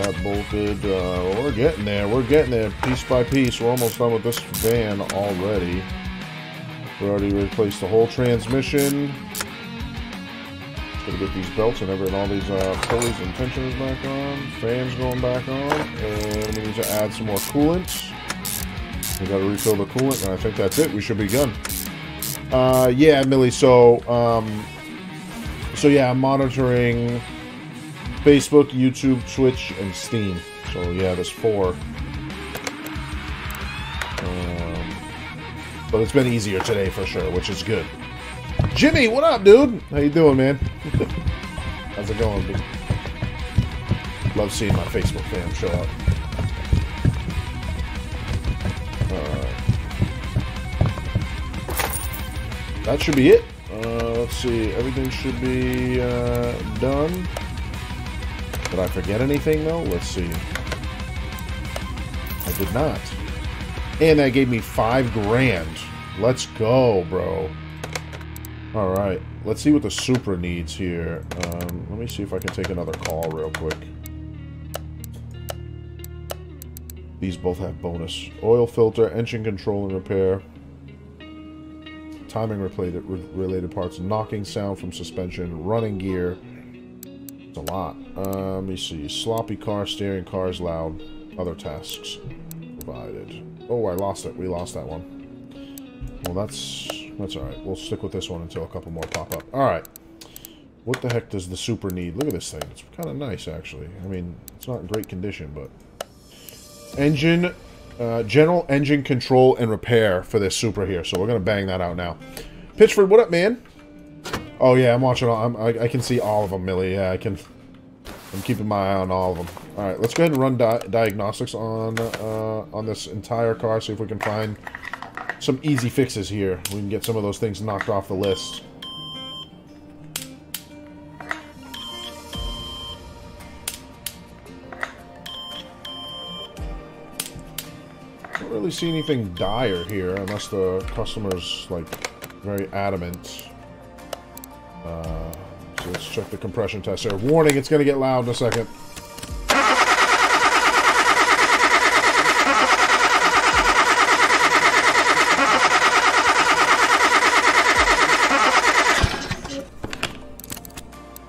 That bolted. Uh, we're getting there. We're getting there piece by piece. We're almost done with this van already. We already replaced the whole transmission. Gonna get these belts and everything, all these uh, pulleys and tensioners back on. Fans going back on. And we need to add some more coolant. We gotta refill the coolant, and I think that's it. We should be done. Uh, yeah, Millie, so, um, so yeah, I'm monitoring Facebook, YouTube, Twitch, and Steam. So yeah, there's four. Um, but it's been easier today for sure, which is good. Jimmy, what up, dude? How you doing, man? How's it going, dude? Love seeing my Facebook fam show up. that should be it. Uh, let's see. Everything should be uh, done. Did I forget anything, though? Let's see. I did not. And that gave me five grand. Let's go, bro. All right. Let's see what the Supra needs here. Um, let me see if I can take another call real quick. These both have bonus. Oil filter, engine control and repair. Timing related, related parts. Knocking sound from suspension. Running gear. A lot. Uh, let me see. Sloppy car, steering, cars loud. Other tasks provided. Oh, I lost it. We lost that one. Well, that's that's alright. We'll stick with this one until a couple more pop up. Alright. What the heck does the Supra need? Look at this thing. It's kind of nice, actually. I mean, it's not in great condition, but... Engine, uh, general engine control and repair for this Supra here. So we're going to bang that out now. Pitchford, what up, man? Oh, yeah, I'm watching all... I'm, I, I can see all of them, Millie. Yeah, I can... I'm keeping my eye on all of them. All right, let's go ahead and run di diagnostics on uh, on this entire car, see if we can find some easy fixes here. We can get some of those things knocked off the list. Don't really see anything dire here, unless the customer's, like, very adamant. Uh, so let's check the compression test here. Warning, it's going to get loud in a second.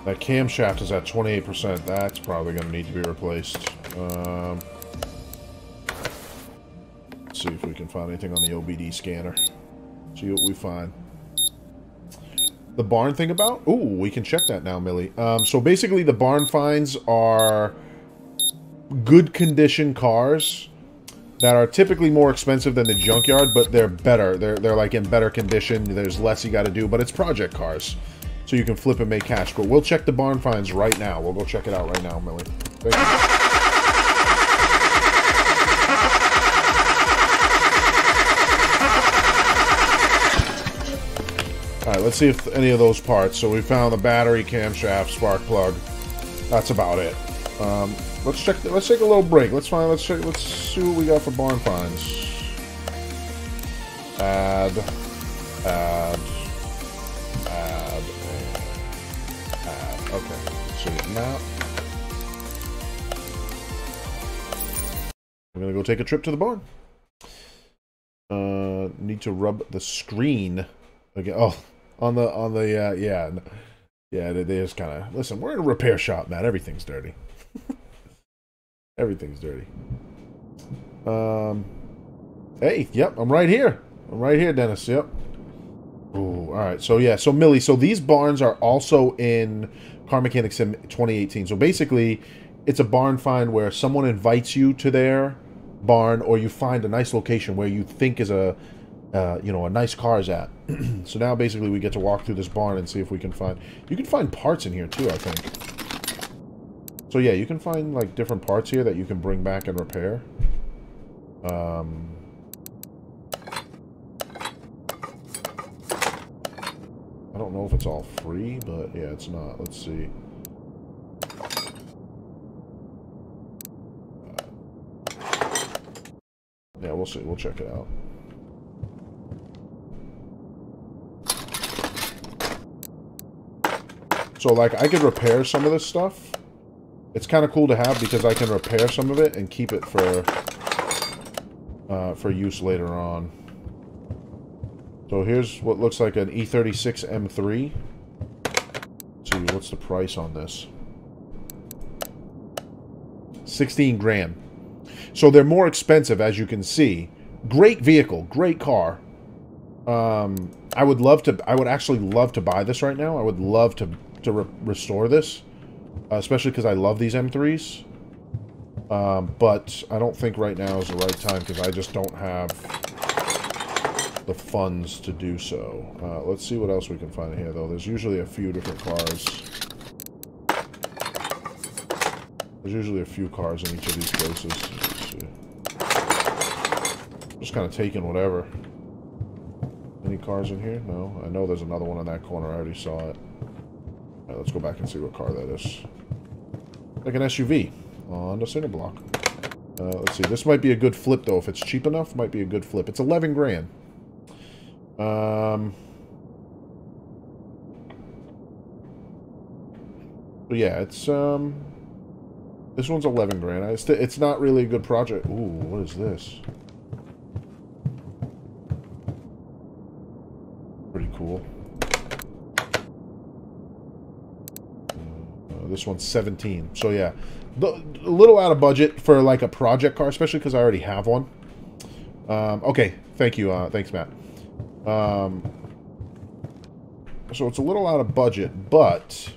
That camshaft is at 28%. That's probably going to need to be replaced. Um, see if we can find anything on the OBD scanner. See what we find. The barn thing about? Ooh, we can check that now, Millie. Um, so basically, the barn finds are good condition cars that are typically more expensive than the junkyard, but they're better. They're, they're like in better condition. There's less you got to do, but it's project cars so you can flip and make cash. But we'll check the barn finds right now. We'll go check it out right now, Millie. Let's see if any of those parts. So we found the battery, camshaft, spark plug. That's about it. Um, let's check. The, let's take a little break. Let's find. Let's check. Let's see what we got for barn finds. Add. Add. Add. Add. Okay, so map. I'm gonna go take a trip to the barn. Uh, need to rub the screen again. Oh, on the on the uh, yeah, yeah. They, they just kind of listen. We're in a repair shop, man. Everything's dirty. Everything's dirty. Um. Hey, yep, I'm right here. I'm right here, Dennis. Yep. Ooh, all right. So yeah, so Millie, so these barns are also in Car Mechanic Sim 2018. So basically, it's a barn find where someone invites you to their barn, or you find a nice location where you think is a, uh, you know, a nice car is at. so now basically we get to walk through this barn and see if we can find. You can find parts in here too, I think. So yeah, you can find like different parts here that you can bring back and repair. Um, I don't know if it's all free, but yeah, it's not. Let's see. Yeah, we'll see. We'll check it out. So, like, I could repair some of this stuff. It's kind of cool to have because I can repair some of it and keep it for uh, for use later on. So here's what looks like an E36 M3. Let's see, what's the price on this? 16 grand. So they're more expensive, as you can see. Great vehicle, great car. Um, I would love to, I would actually love to buy this right now. I would love to, to re restore this. Uh, especially because I love these M3s. Um, but I don't think right now is the right time because I just don't have the funds to do so. Uh, let's see what else we can find here, though. There's usually a few different cars. There's usually a few cars in each of these places. Just kind of taking whatever. Any cars in here? No. I know there's another one in that corner. I already saw it. Alright, let's go back and see what car that is. Like an SUV on the center block. Uh, let's see. This might be a good flip, though. If it's cheap enough, might be a good flip. It's 11 grand. Um... But yeah, it's, um... This one's 11 grand. It's, it's not really a good project. Ooh, what is this? Pretty cool. This one's 17. So yeah, a little out of budget for like a project car, especially because I already have one. Um, okay, thank you. Uh, thanks, Matt. Um, so it's a little out of budget, but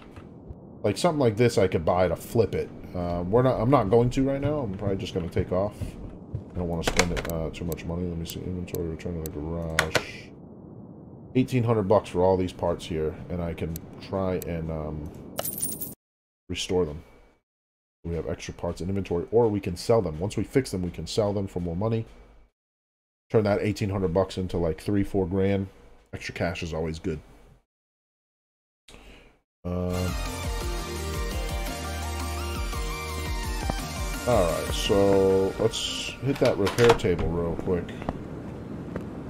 like something like this, I could buy to flip it. Uh, we're not. I'm not going to right now. I'm probably just going to take off. I don't want to spend it, uh, too much money. Let me see. Inventory, return to the garage. 1800 bucks for all these parts here, and I can try and um, restore them. We have extra parts in inventory, or we can sell them. Once we fix them, we can sell them for more money. Turn that 1800 bucks into like three, four grand. Extra cash is always good. Um, Alright, so let's hit that repair table real quick.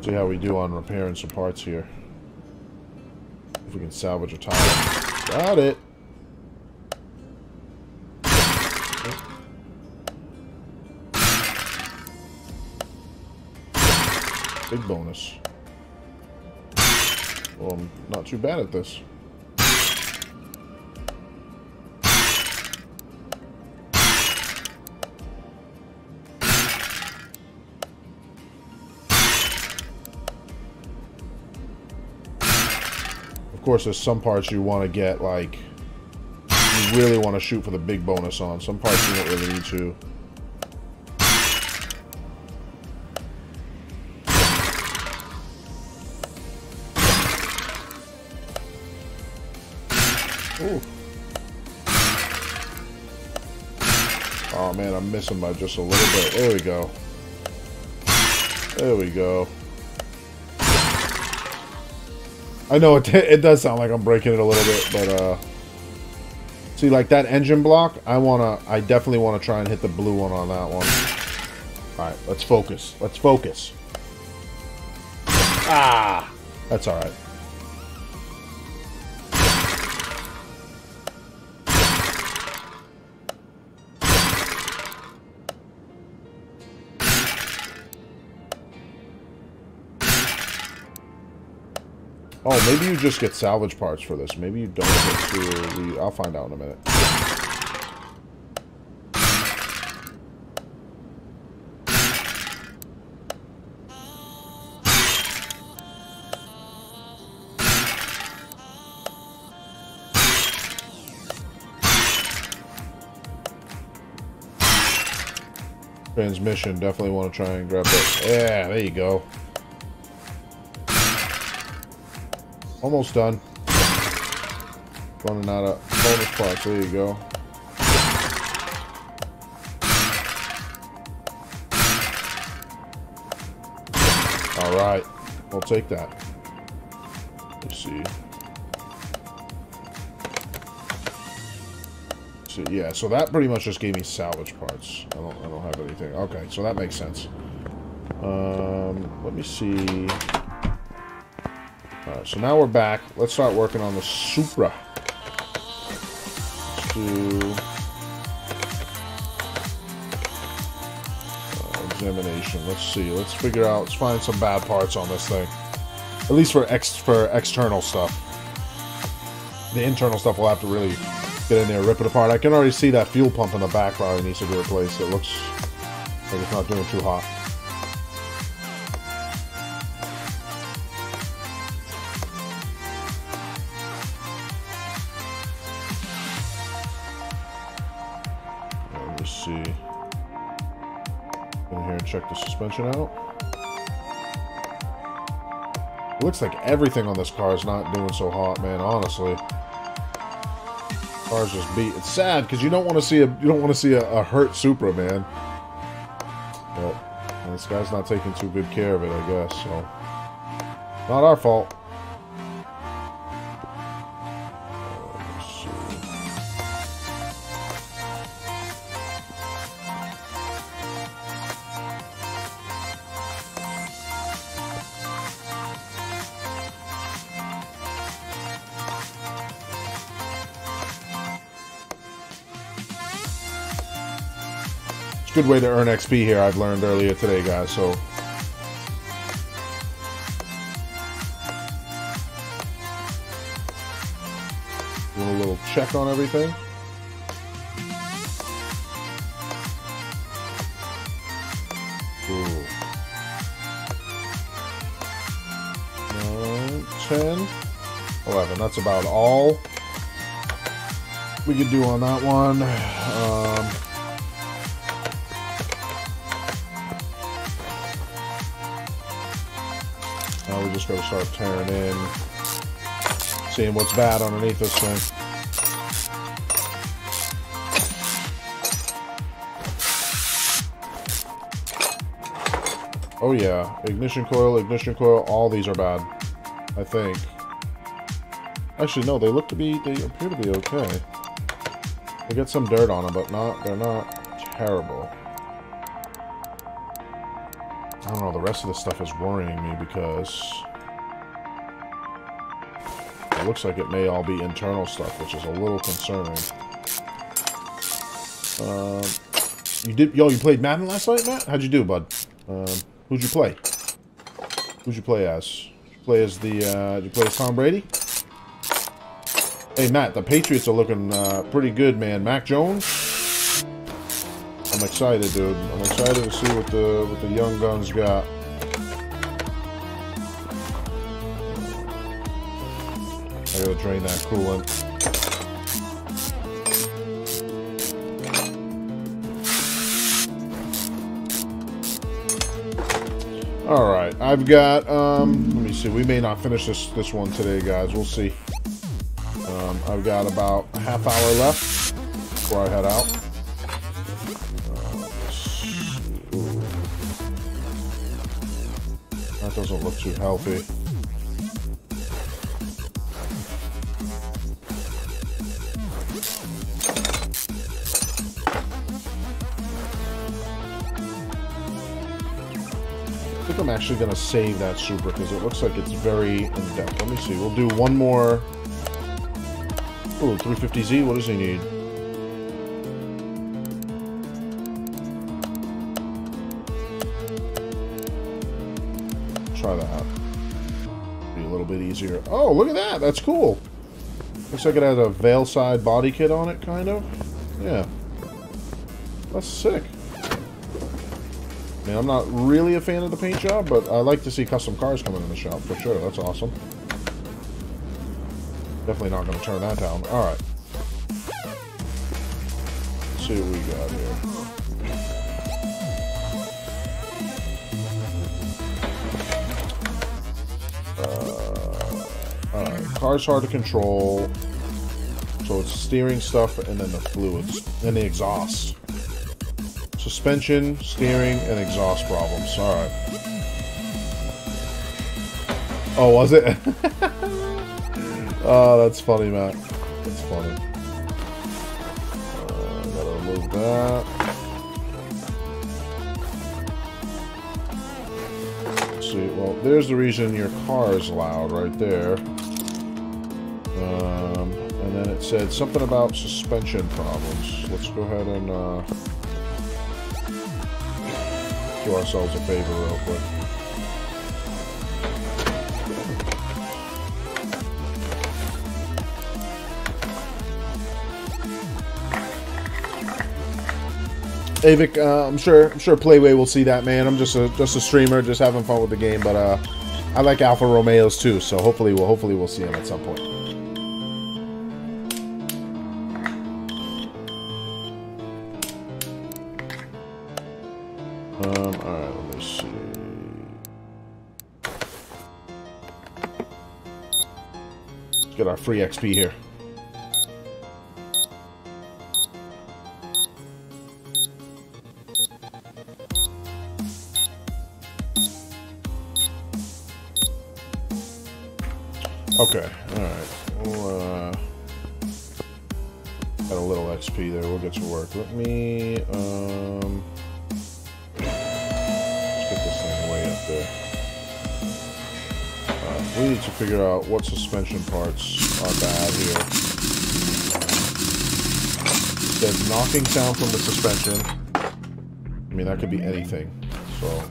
See how we do on repairing some parts here. If we can salvage a tire. Got it! Big bonus. Well, I'm not too bad at this. Of course, there's some parts you want to get, like, you really want to shoot for the big bonus on. Some parts you don't really need to. Man, I'm missing by just a little bit. There we go. There we go. I know it, it does sound like I'm breaking it a little bit, but uh, see, like that engine block, I wanna, I definitely want to try and hit the blue one on that one. All right, let's focus. Let's focus. Ah, that's all right. Oh, maybe you just get salvage parts for this. Maybe you don't get to... I'll find out in a minute. Transmission, definitely want to try and grab that. Yeah, there you go. Almost done. Running out of bonus parts. There you go. Alright. We'll take that. Let's see. see. Yeah, so that pretty much just gave me salvage parts. I don't I don't have anything. Okay, so that makes sense. Um let me see. Alright, so now we're back. Let's start working on the Supra. To uh, examination. Let's see. Let's figure out. Let's find some bad parts on this thing. At least for ex for external stuff. The internal stuff we'll have to really get in there, rip it apart. I can already see that fuel pump in the back probably needs to be replaced. It looks like it's not doing too hot. Suspension out. It looks like everything on this car is not doing so hot, man, honestly. Car's just beat. It's sad because you don't want to see a you don't want to see a, a hurt Supra, man. But this guy's not taking too good care of it, I guess. So not our fault. Good way to earn XP here, I've learned earlier today, guys, so... Doing a little check on everything. Ooh. Nine, ten, eleven. That's about all we could do on that one. Um, Now we just going to start tearing in, seeing what's bad underneath this thing. Oh yeah, ignition coil, ignition coil, all these are bad. I think. Actually, no, they look to be, they appear to be okay. They get some dirt on them, but not, they're not terrible. I don't know, the rest of the stuff is worrying me because it looks like it may all be internal stuff, which is a little concerning. Um, you did, yo, you played Madden last night, Matt? How'd you do, bud? Um, who'd you play? Who'd you play as? Did you play as the, uh, did you play as Tom Brady? Hey, Matt, the Patriots are looking uh, pretty good, man. Mac Jones? I'm excited, dude. I'm excited to see what the what the young guns got. I gotta drain that coolant. All right, I've got. Um, let me see. We may not finish this this one today, guys. We'll see. Um, I've got about a half hour left before I head out. Uh. That doesn't look too healthy. Actually going to save that Supra because it looks like it's very in depth. Let me see. We'll do one more. Ooh, 350Z. What does he need? Try that. Be a little bit easier. Oh, look at that. That's cool. Looks like it has a VeilSide body kit on it, kind of. Yeah. That's sick. I mean, I'm not really a fan of the paint job, but I like to see custom cars coming in the shop for sure. That's awesome. Definitely not going to turn that down. All right. Let's see what we got here. Uh, all right. Car's hard to control. So it's steering stuff and then the fluids and the exhaust. Suspension, steering, and exhaust problems. All right. Oh, was it? oh, that's funny, Matt. That's funny. Uh, gotta remove that. Let's see, well, there's the reason your car is loud right there. Um, and then it said something about suspension problems. Let's go ahead and uh, do ourselves a favor real quick. Avik, uh, I'm sure I'm sure Playway will see that man. I'm just a just a streamer, just having fun with the game, but uh, I like Alfa Romeos too, so hopefully we'll hopefully we'll see him at some point. Our free XP here. Sound from the suspension. I mean, that could be anything. So,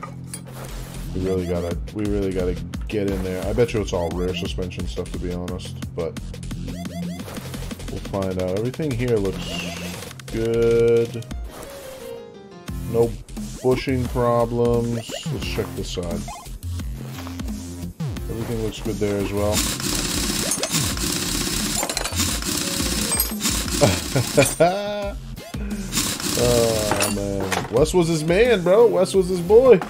we really gotta, we really gotta get in there. I bet you it's all rear suspension stuff, to be honest, but we'll find out. Everything here looks good. No bushing problems. Let's check this side. Everything looks good there as well. oh man, Wes was his man, bro. Wes was his boy.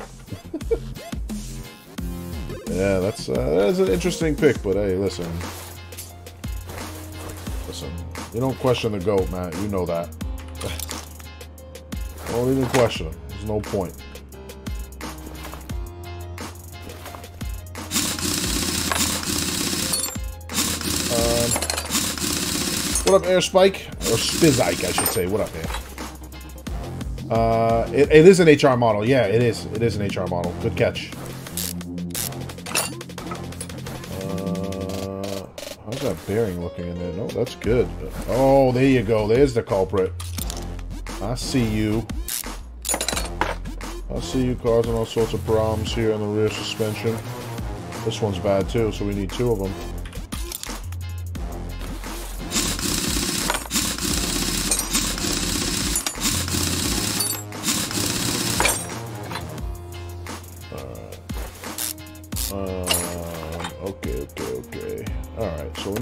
Yeah, that's uh, that's an interesting pick, but hey, listen, listen, you don't question the goat, man. You know that. don't even question him. There's no point. Um, what up, Air Spike or Spizike, I should say. What up, man? Uh, it, it is an HR model. Yeah, it is. It is an HR model. Good catch. How's that bearing looking in there? No, that's good. Oh, there you go. There's the culprit. I see you. I see you causing all sorts of problems here on the rear suspension. This one's bad too, so we need two of them.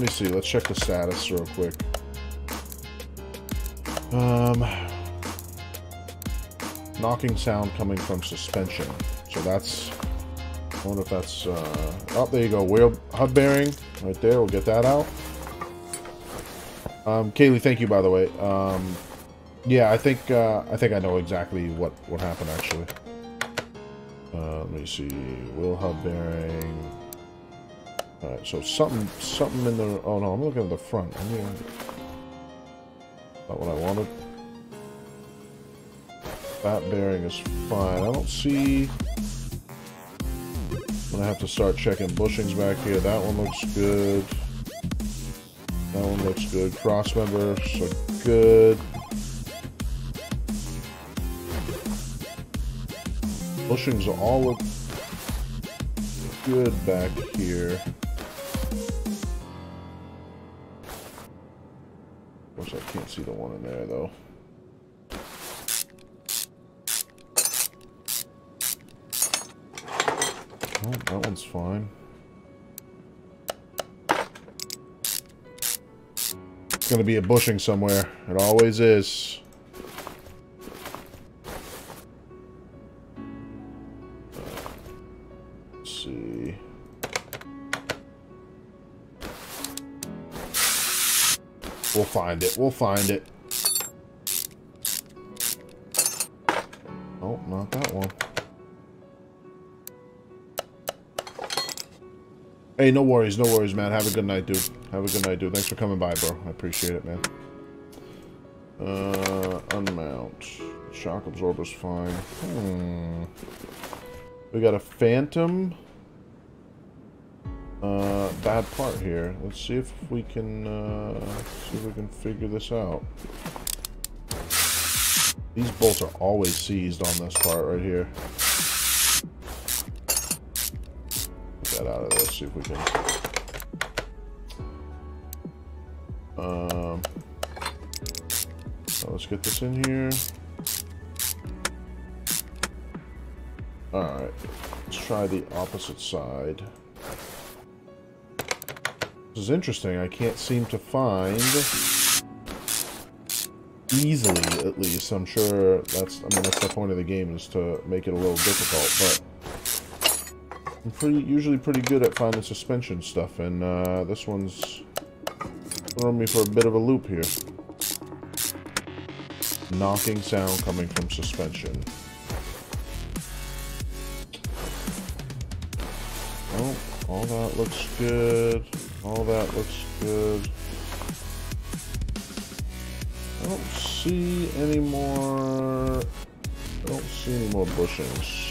See. Let's check the status real quick. Um, knocking sound coming from suspension. So that's. I wonder if that's. Uh, oh, there you go. Wheel hub bearing right there. We'll get that out. Um, Kaylee, thank you by the way. Um, yeah, I think uh, I think I know exactly what what happened actually. Uh, let me see. Wheel hub bearing. Alright, so something something in the oh no, I'm looking at the front. I mean not what I wanted. That bearing is fine. I don't see I'm gonna have to start checking bushings back here. That one looks good. That one looks good. Cross members are good. Bushings all look good back here. See the one in there, though. Oh, that one's fine. It's going to be a bushing somewhere. It always is. We'll find it. We'll find it. Oh, not that one. Hey, no worries, no worries, man. Have a good night, dude. Have a good night, dude. Thanks for coming by, bro. I appreciate it, man. Uh, unmount. Shock absorber's fine. Hmm. We got a phantom. Uh, bad part here. Let's see if we can, uh, see if we can figure this out. These bolts are always seized on this part right here. Get that out of there, see if we can. Um, so let's get this in here. Alright, let's try the opposite side. This is interesting. I can't seem to find easily, at least. I'm sure that's. I mean, that's the point of the game is to make it a little difficult. But I'm pretty usually pretty good at finding suspension stuff, and uh, this one's throwing me for a bit of a loop here. Knocking sound coming from suspension. Oh, all that looks good. All that looks good. I don't see any more... I don't see any more bushings.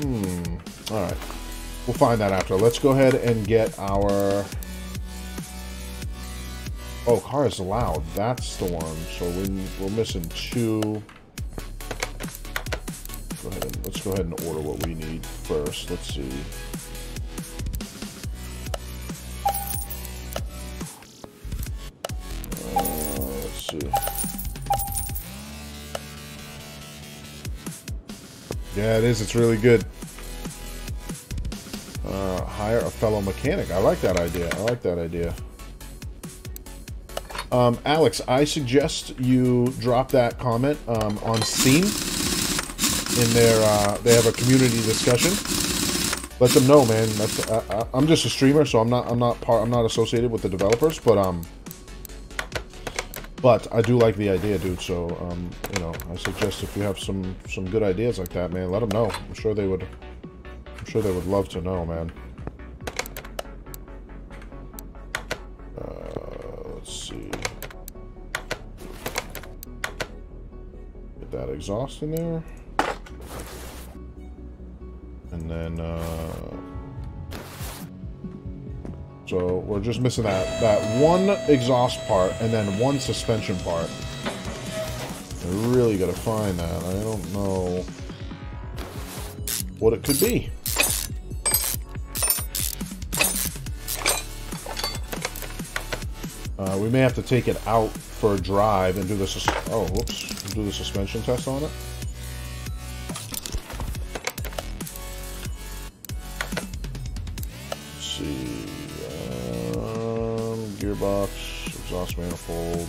Hmm. Alright. We'll find that after. Let's go ahead and get our... Oh, car is loud. That's the one. So we, we're missing two. Go ahead and, let's go ahead and order what we need first. Let's see. Uh. Yeah, it is. It's really good. Uh, hire a fellow mechanic. I like that idea. I like that idea. Um, Alex, I suggest you drop that comment um, on Steam. In their, uh, they have a community discussion. Let them know, man. That's uh, I'm just a streamer, so I'm not I'm not part I'm not associated with the developers, but um, but I do like the idea, dude. So um, you know, I suggest if you have some some good ideas like that, man, let them know. I'm sure they would. I'm sure they would love to know, man. Uh, let's see. Get that exhaust in there. And then, uh, so we're just missing that, that one exhaust part and then one suspension part. I really gotta find that. I don't know what it could be. Uh, we may have to take it out for a drive and do this. Oh, whoops do the suspension test on it. Exhaust manifold.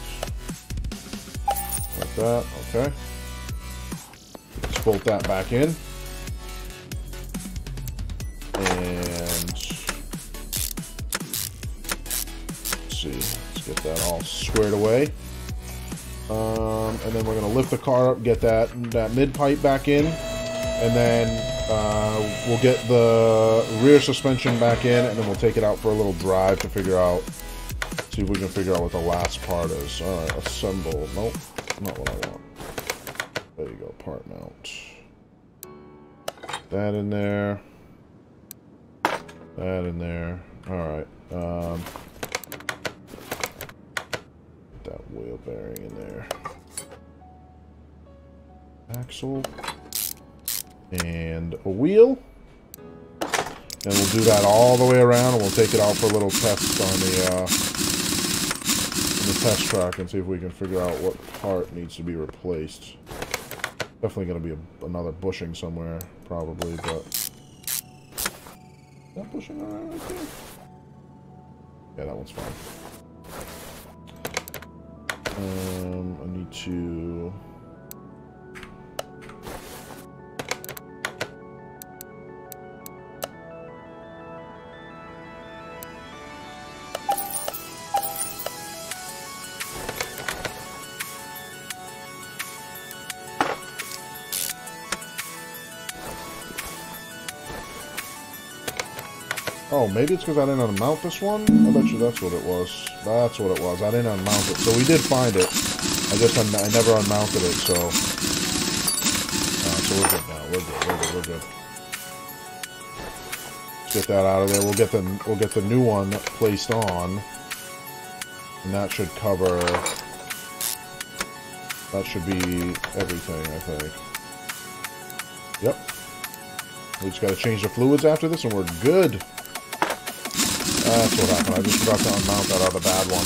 Like that. Okay. Let's bolt that back in. And let's see. Let's get that all squared away. Um, and then we're to lift the car up, get that, that mid pipe back in, and then uh, we'll get the rear suspension back in, and then we'll take it out for a little drive to figure out, see if we can figure out what the last part is. All right, assemble. Nope, not what I want. There you go, part mount. That in there. That in there. All right. Um, that wheel bearing in there. Axle. And a wheel. And we'll do that all the way around, and we'll take it out for a little test on the, uh, the test track and see if we can figure out what part needs to be replaced. Definitely going to be a, another bushing somewhere, probably, but... that bushing right there? Yeah, that one's fine. Um, I need to... Oh, maybe it's because I didn't unmount this one? I bet you that's what it was. That's what it was. I didn't unmount it. So we did find it. I just I never unmounted it, so... Uh, so we're good now. We're good. We're good. We're good. Let's get that out of there. We'll get the we'll get the new one placed on, and that should cover. That should be everything, I think. Yep. We just got to change the fluids after this, and we're good. That's what happened. I just forgot to unmount that other bad one.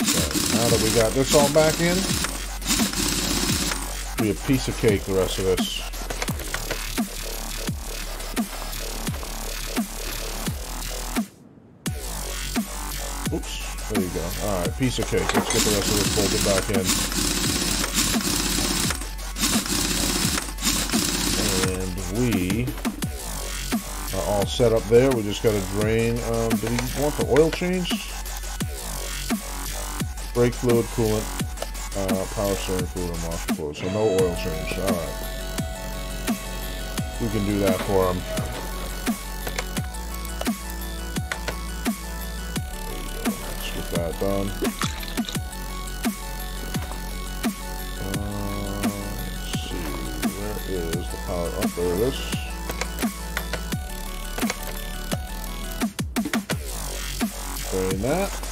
Okay, now that we got this all back in, be a piece of cake the rest of this. Piece of cake. Let's get the rest of this bolted back in. And we are all set up there. We just got to drain. Um, did he want the oil change? Brake fluid, coolant, uh, power steering fluid, and washer fluid. So no oil change. Alright. We can do that for him. Let's get that done. Uh, let's see. Where is the power? Oh, there it is. Drain that.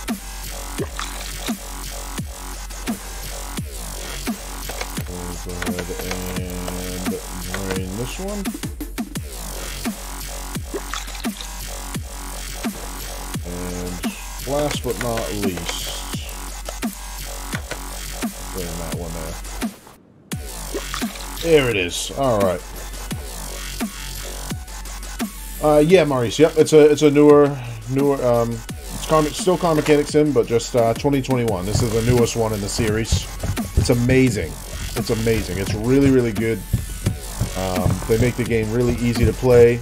Not least, drain that one there. There it is. All right. Uh, yeah, Maurice. Yep, it's a it's a newer newer um, it's car, still Car Mechanic Sim, but just uh, 2021. This is the newest one in the series. It's amazing. It's amazing. It's really really good. Um, they make the game really easy to play.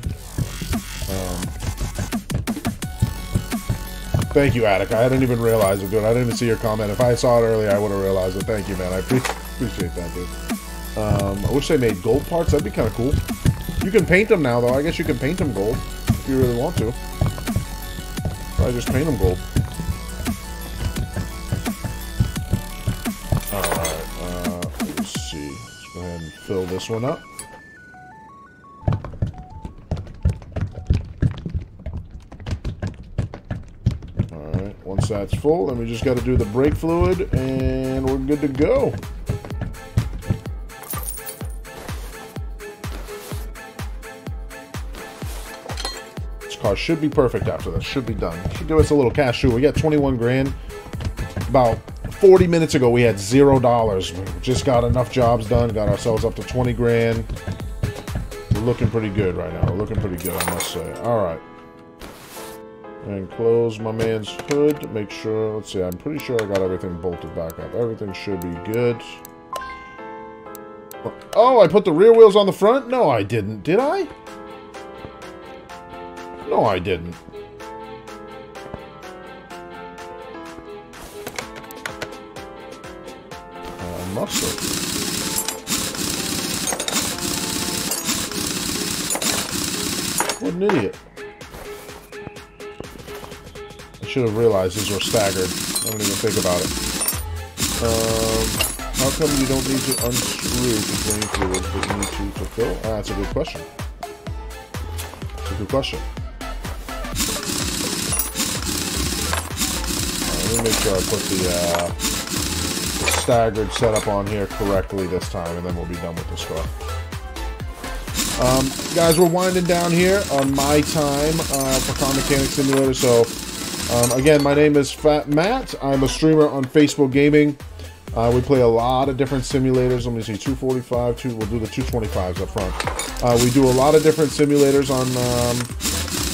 Thank you, Attic. I didn't even realize it, dude. I didn't even see your comment. If I saw it earlier, I would have realized it. Thank you, man. I pre appreciate that, dude. Um, I wish they made gold parts. That'd be kind of cool. You can paint them now, though. I guess you can paint them gold if you really want to. I just paint them gold. Alright, uh, let's see. Let's go ahead and fill this one up. That's full, then we just got to do the brake fluid, and we're good to go. This car should be perfect after this. Should be done. Should give us a little cash too. We got 21 grand. About 40 minutes ago, we had zero dollars. We just got enough jobs done. Got ourselves up to 20 grand. We're looking pretty good right now. We're looking pretty good, I must say. All right. And close my man's hood. Make sure, let's see, I'm pretty sure I got everything bolted back up. Everything should be good. Oh, I put the rear wheels on the front? No, I didn't. Did I? No, I didn't. Uh, I must have. What an idiot. Should have realized these were staggered. I don't even think about it. Um, how come you don't need to unscrew the drain fluid, but you need to fulfill? Ah, that's a good question. That's a good question. Let me make sure I put the, uh, the staggered setup on here correctly this time, and then we'll be done with this car. Um, guys, we're winding down here on my time uh, for Car Mechanic Simulator. So, um, again, my name is Fat Matt. I'm a streamer on Facebook Gaming. Uh, we play a lot of different simulators. Let me see, 245, two, we'll do the 225s up front. Uh, we do a lot of different simulators on um,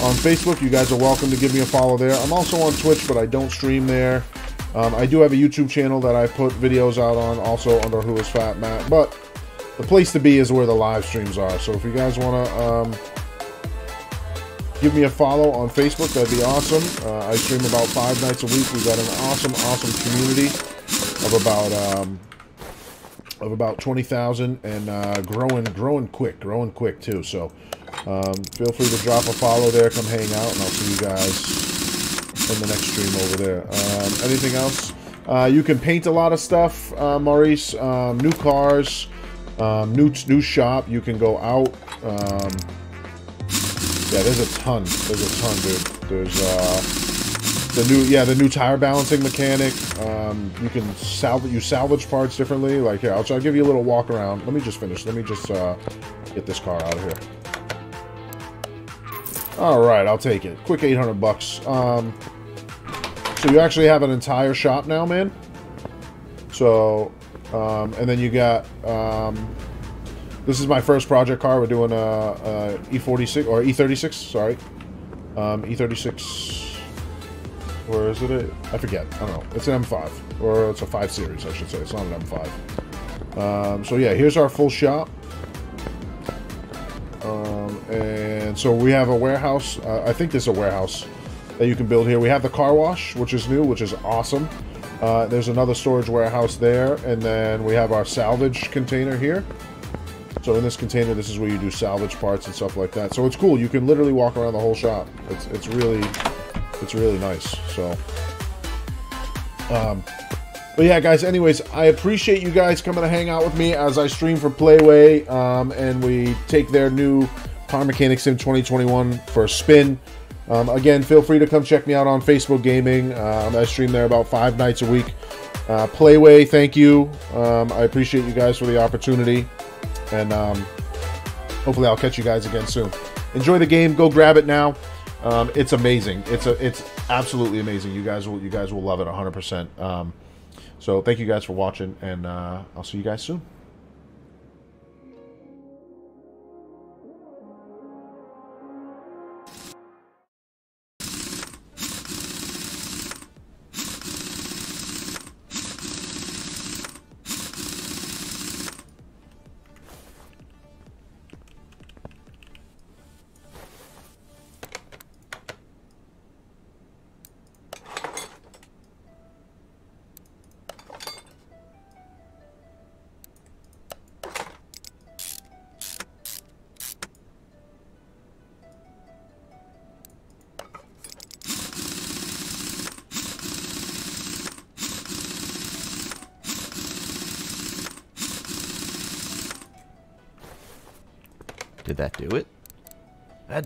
on Facebook. You guys are welcome to give me a follow there. I'm also on Twitch, but I don't stream there. Um, I do have a YouTube channel that I put videos out on, also under Who is Fat Matt. But the place to be is where the live streams are. So if you guys want to um, give me a follow on Facebook, that'd be awesome. Uh, I stream about five nights a week. We've got an awesome, awesome community of about um, of about 20,000 and uh, growing, growing quick, growing quick too. So um, feel free to drop a follow there, come hang out, and I'll see you guys in the next stream over there. Um, anything else? Uh, you can paint a lot of stuff, uh, Maurice. Um, new cars, um, new new shop. You can go out. Yeah, there's a ton. There's a ton, dude. There's uh, the new yeah the new tire balancing mechanic. Um, you can salvage you salvage parts differently. Like here, I'll, I'll give you a little walk around. Let me just finish. Let me just uh, get this car out of here. All right, I'll take it. Quick 800 bucks. Um, so you actually have an entire shop now, man. So, um, and then you got, um, this is my first project car. We're doing a, a E46 or E36, sorry. Um, E36, or is it? I forget. I don't know. It's an M5, or it's a 5 Series, I should say. It's not an M5. Um, so yeah, here's our full shop. Um, and so we have a warehouse. Uh, I think this is a warehouse that you can build here. We have the car wash, which is new, which is awesome. Uh, there's another storage warehouse there, and then we have our salvage container here. So in this container, this is where you do salvage parts and stuff like that. So it's cool. You can literally walk around the whole shop. It's it's really it's really nice. So, um, but yeah, guys. Anyways, I appreciate you guys coming to hang out with me as I stream for Playway, um, and we take their new Car Mechanic Sim 2021 for a spin. Um, again, feel free to come check me out on Facebook Gaming. Um, I stream there about five nights a week. Uh, Playway, thank you. Um, I appreciate you guys for the opportunity, and um, hopefully, I'll catch you guys again soon. Enjoy the game. Go grab it now. Um, it's amazing. It's a, it's absolutely amazing. You guys will, you guys will love it 100%. Um, so thank you guys for watching, and uh, I'll see you guys soon.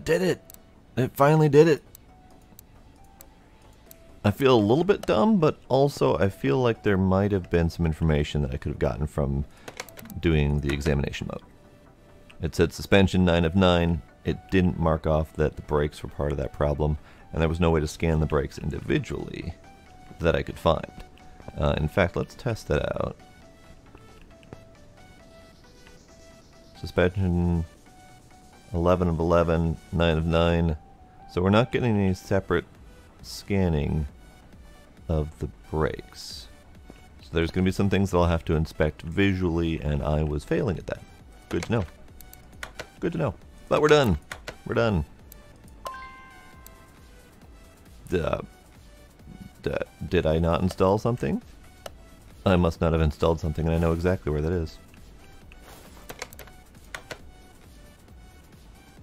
Did it! It finally did it! I feel a little bit dumb, but also I feel like there might have been some information that I could have gotten from doing the examination mode. It said suspension 9 of 9. It didn't mark off that the brakes were part of that problem, and there was no way to scan the brakes individually that I could find. Uh, in fact, let's test that out. Suspension 11 of 11, 9 of 9. So we're not getting any separate scanning of the brakes. So there's going to be some things that I'll have to inspect visually, and I was failing at that. Good to know. Good to know. But we're done. We're done. Did I not install something? I must not have installed something, and I know exactly where that is.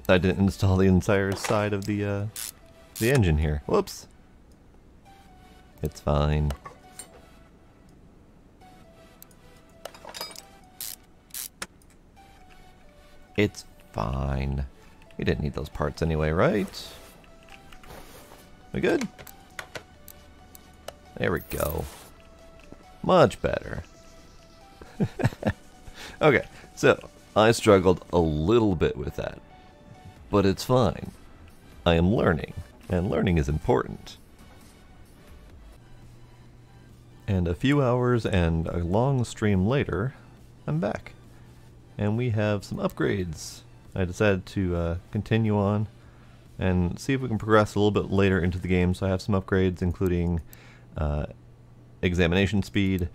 I didn't install the entire side of the uh, the engine here. Whoops. It's fine. It's fine. We didn't need those parts anyway, right? We good? There we go. Much better. okay, so I struggled a little bit with that but it's fine. I am learning, and learning is important. And a few hours and a long stream later, I'm back. And we have some upgrades. I decided to uh, continue on and see if we can progress a little bit later into the game. So I have some upgrades including uh, examination speed,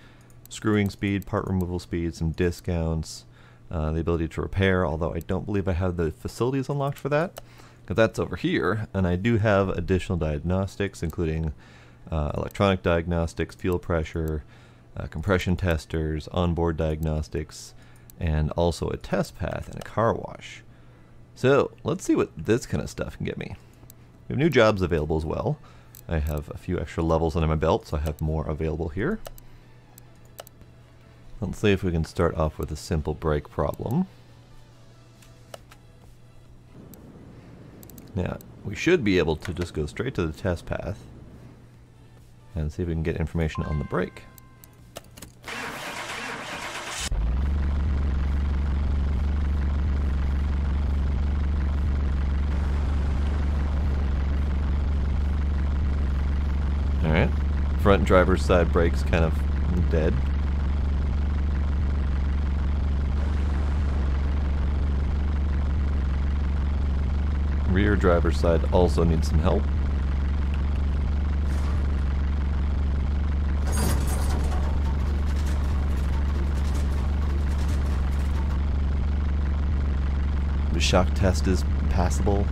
screwing speed, part removal speed, some discounts, uh, the ability to repair, although I don't believe I have the facilities unlocked for that, because that's over here, and I do have additional diagnostics, including uh, electronic diagnostics, fuel pressure, uh, compression testers, onboard diagnostics, and also a test path and a car wash. So let's see what this kind of stuff can get me. We have new jobs available as well. I have a few extra levels under my belt, so I have more available here. Let's see if we can start off with a simple brake problem. Now, we should be able to just go straight to the test path and see if we can get information on the brake. Alright, front driver's side brake's kind of dead. rear driver's side also needs some help. The shock test is passable.